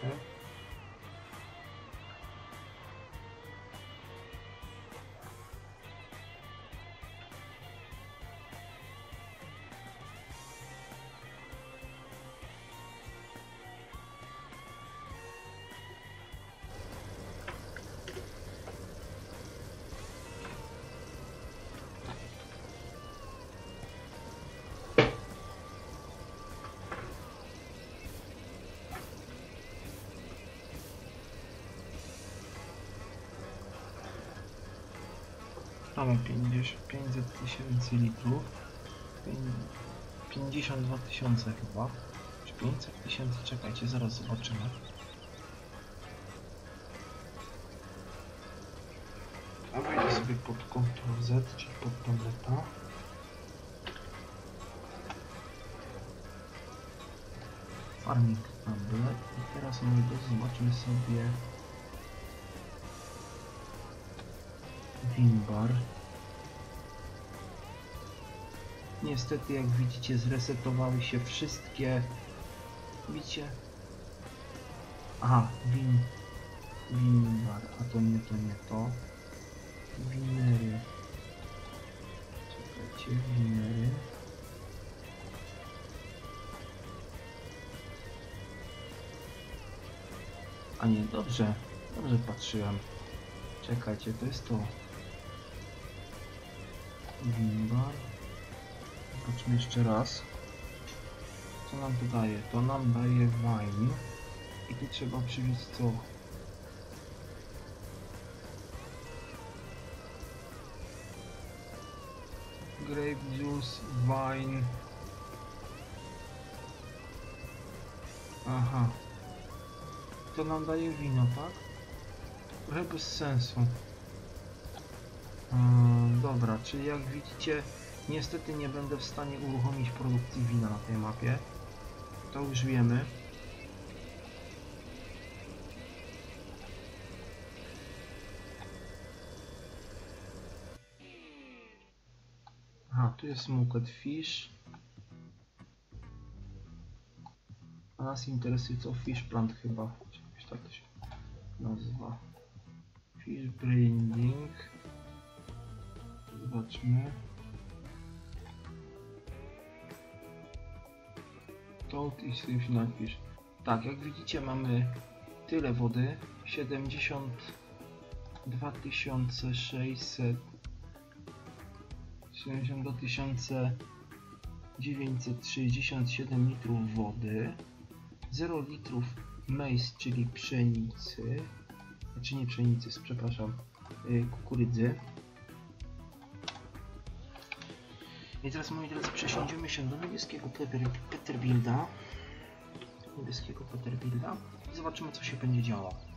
50, 500 tysięcy litrów. Pię- 52 tysiące chyba. Czy 500 tysięcy? Czekajcie, zaraz zobaczymy. Wejdę sobie pod Ctrl Z, czyli pod tableta. Farming tablet. I teraz moi drodzy zobaczmy sobie Wimbar. Niestety, jak widzicie, zresetowały się wszystkie. Widzicie? Aha, Win. Wimbar, a to nie to, nie to. Winery. Czekajcie, winery. A nie, dobrze. Dobrze patrzyłem. Czekajcie, to jest to. Wimbar. Zobaczmy jeszcze raz. Co nam to daje? To nam daje wine. I tu trzeba przywieźć co? Grape juice, wine. Aha. To nam daje wino, tak? Trochę bez sensu. Mm, dobra, czyli jak widzicie, niestety nie będę w stanie uruchomić produkcji wina na tej mapie. To już wiemy. Aha, tu jest smoked fish. A nas interesuje co fish plant chyba. Jakoś tak to się nazywa. Fish branding. Zobaczmy. Toad i Solutional Fish. Tak, jak widzicie mamy tyle wody. 72 600 72 967 litrów wody. 0 litrów maize, czyli pszenicy. Znaczy nie pszenicy, przepraszam, yy, kukurydzy. I teraz moi drodzy przesiądziemy się do niebieskiego Peter, Peterbilda. Niebieskiego Peterbilda i zobaczymy co się będzie działo.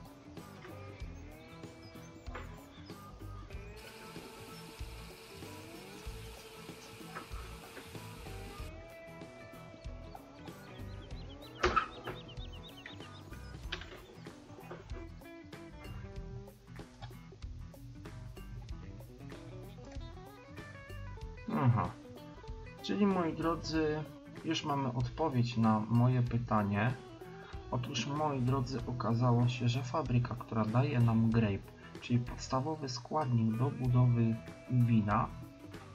Drodzy, już mamy odpowiedź na moje pytanie. Otóż moi drodzy, okazało się, że fabryka, która daje nam grape, czyli podstawowy składnik do budowy wina,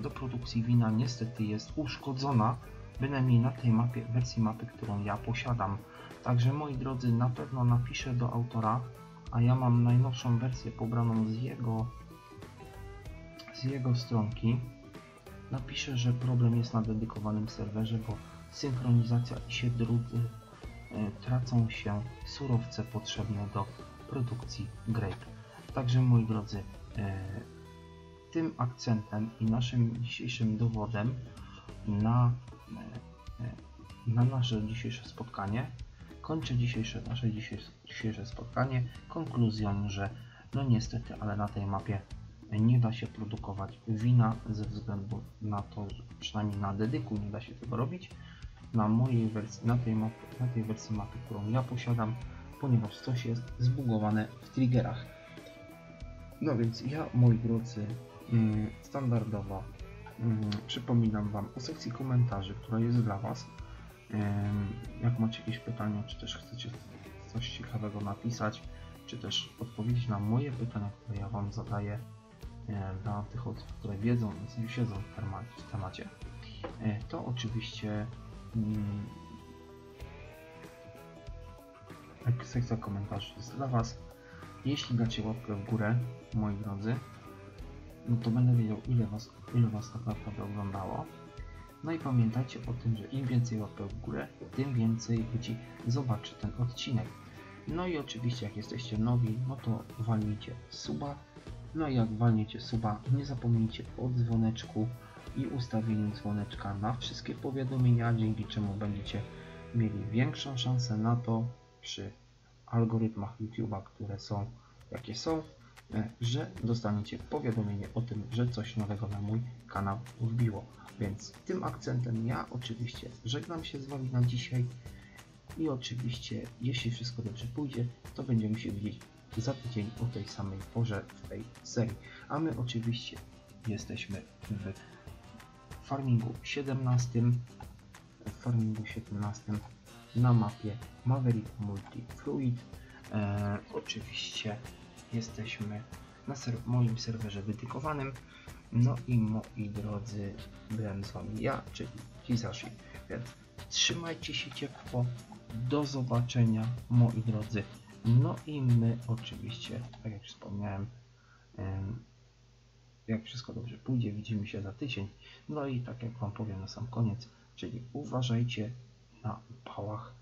do produkcji wina niestety jest uszkodzona, bynajmniej na tej mapie, wersji mapy, którą ja posiadam. Także moi drodzy, na pewno napiszę do autora, a ja mam najnowszą wersję pobraną z jego z jego stronki napiszę, że problem jest na dedykowanym serwerze, bo synchronizacja i się drudzy, e, tracą się surowce potrzebne do produkcji grape. Także moi drodzy, e, tym akcentem i naszym dzisiejszym dowodem na, e, na nasze dzisiejsze spotkanie kończę dzisiejsze, nasze dzisiejsze spotkanie konkluzją, że no niestety, ale na tej mapie nie da się produkować wina ze względu na to, przynajmniej na dedyku nie da się tego robić na mojej wersji, na tej, mapy, na tej wersji mapy, którą ja posiadam, ponieważ coś jest zbugowane w triggerach. No więc ja, moi drodzy, mm, standardowo mm, przypominam Wam o sekcji komentarzy, która jest dla Was. Jak macie jakieś pytania, czy też chcecie coś ciekawego napisać, czy też odpowiedzieć na moje pytania, które ja Wam zadaję dla tych osób, które wiedzą, siedzą w temacie, e, to oczywiście mm, sekcja komentarzy jest dla Was. Jeśli dacie łapkę w górę, moi drodzy, no to będę wiedział, ile Was, ile was tak naprawdę oglądało. No i pamiętajcie o tym, że im więcej łapek w górę, tym więcej ludzi zobaczy ten odcinek. No i oczywiście jak jesteście nowi, no to walnijcie suba. No i jak walniecie suba, nie zapomnijcie o dzwoneczku i ustawieniu dzwoneczka na wszystkie powiadomienia, dzięki czemu będziecie mieli większą szansę na to przy algorytmach YouTube'a, które są jakie są, e, że dostaniecie powiadomienie o tym, że coś nowego na mój kanał wbiło. Więc tym akcentem ja oczywiście żegnam się z Wami na dzisiaj i oczywiście, jeśli wszystko dobrze pójdzie, to będziemy się widzieć za tydzień o tej samej porze w tej serii. A my oczywiście jesteśmy w farmingu 17, w farmingu 17 na mapie Maverick Multi Fluid. E, oczywiście jesteśmy na ser moim serwerze dedykowanym. No i moi drodzy, byłem z wami ja, czyli Kizashi. Więc trzymajcie się ciepło. Do zobaczenia, moi drodzy. No i my oczywiście, tak jak wspomniałem, jak wszystko dobrze pójdzie, widzimy się za tydzień. No i tak jak Wam powiem na sam koniec, czyli uważajcie na upałach,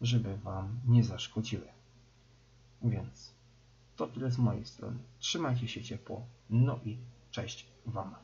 żeby Wam nie zaszkodziły. Więc to tyle z mojej strony. Trzymajcie się ciepło, no i cześć Wam.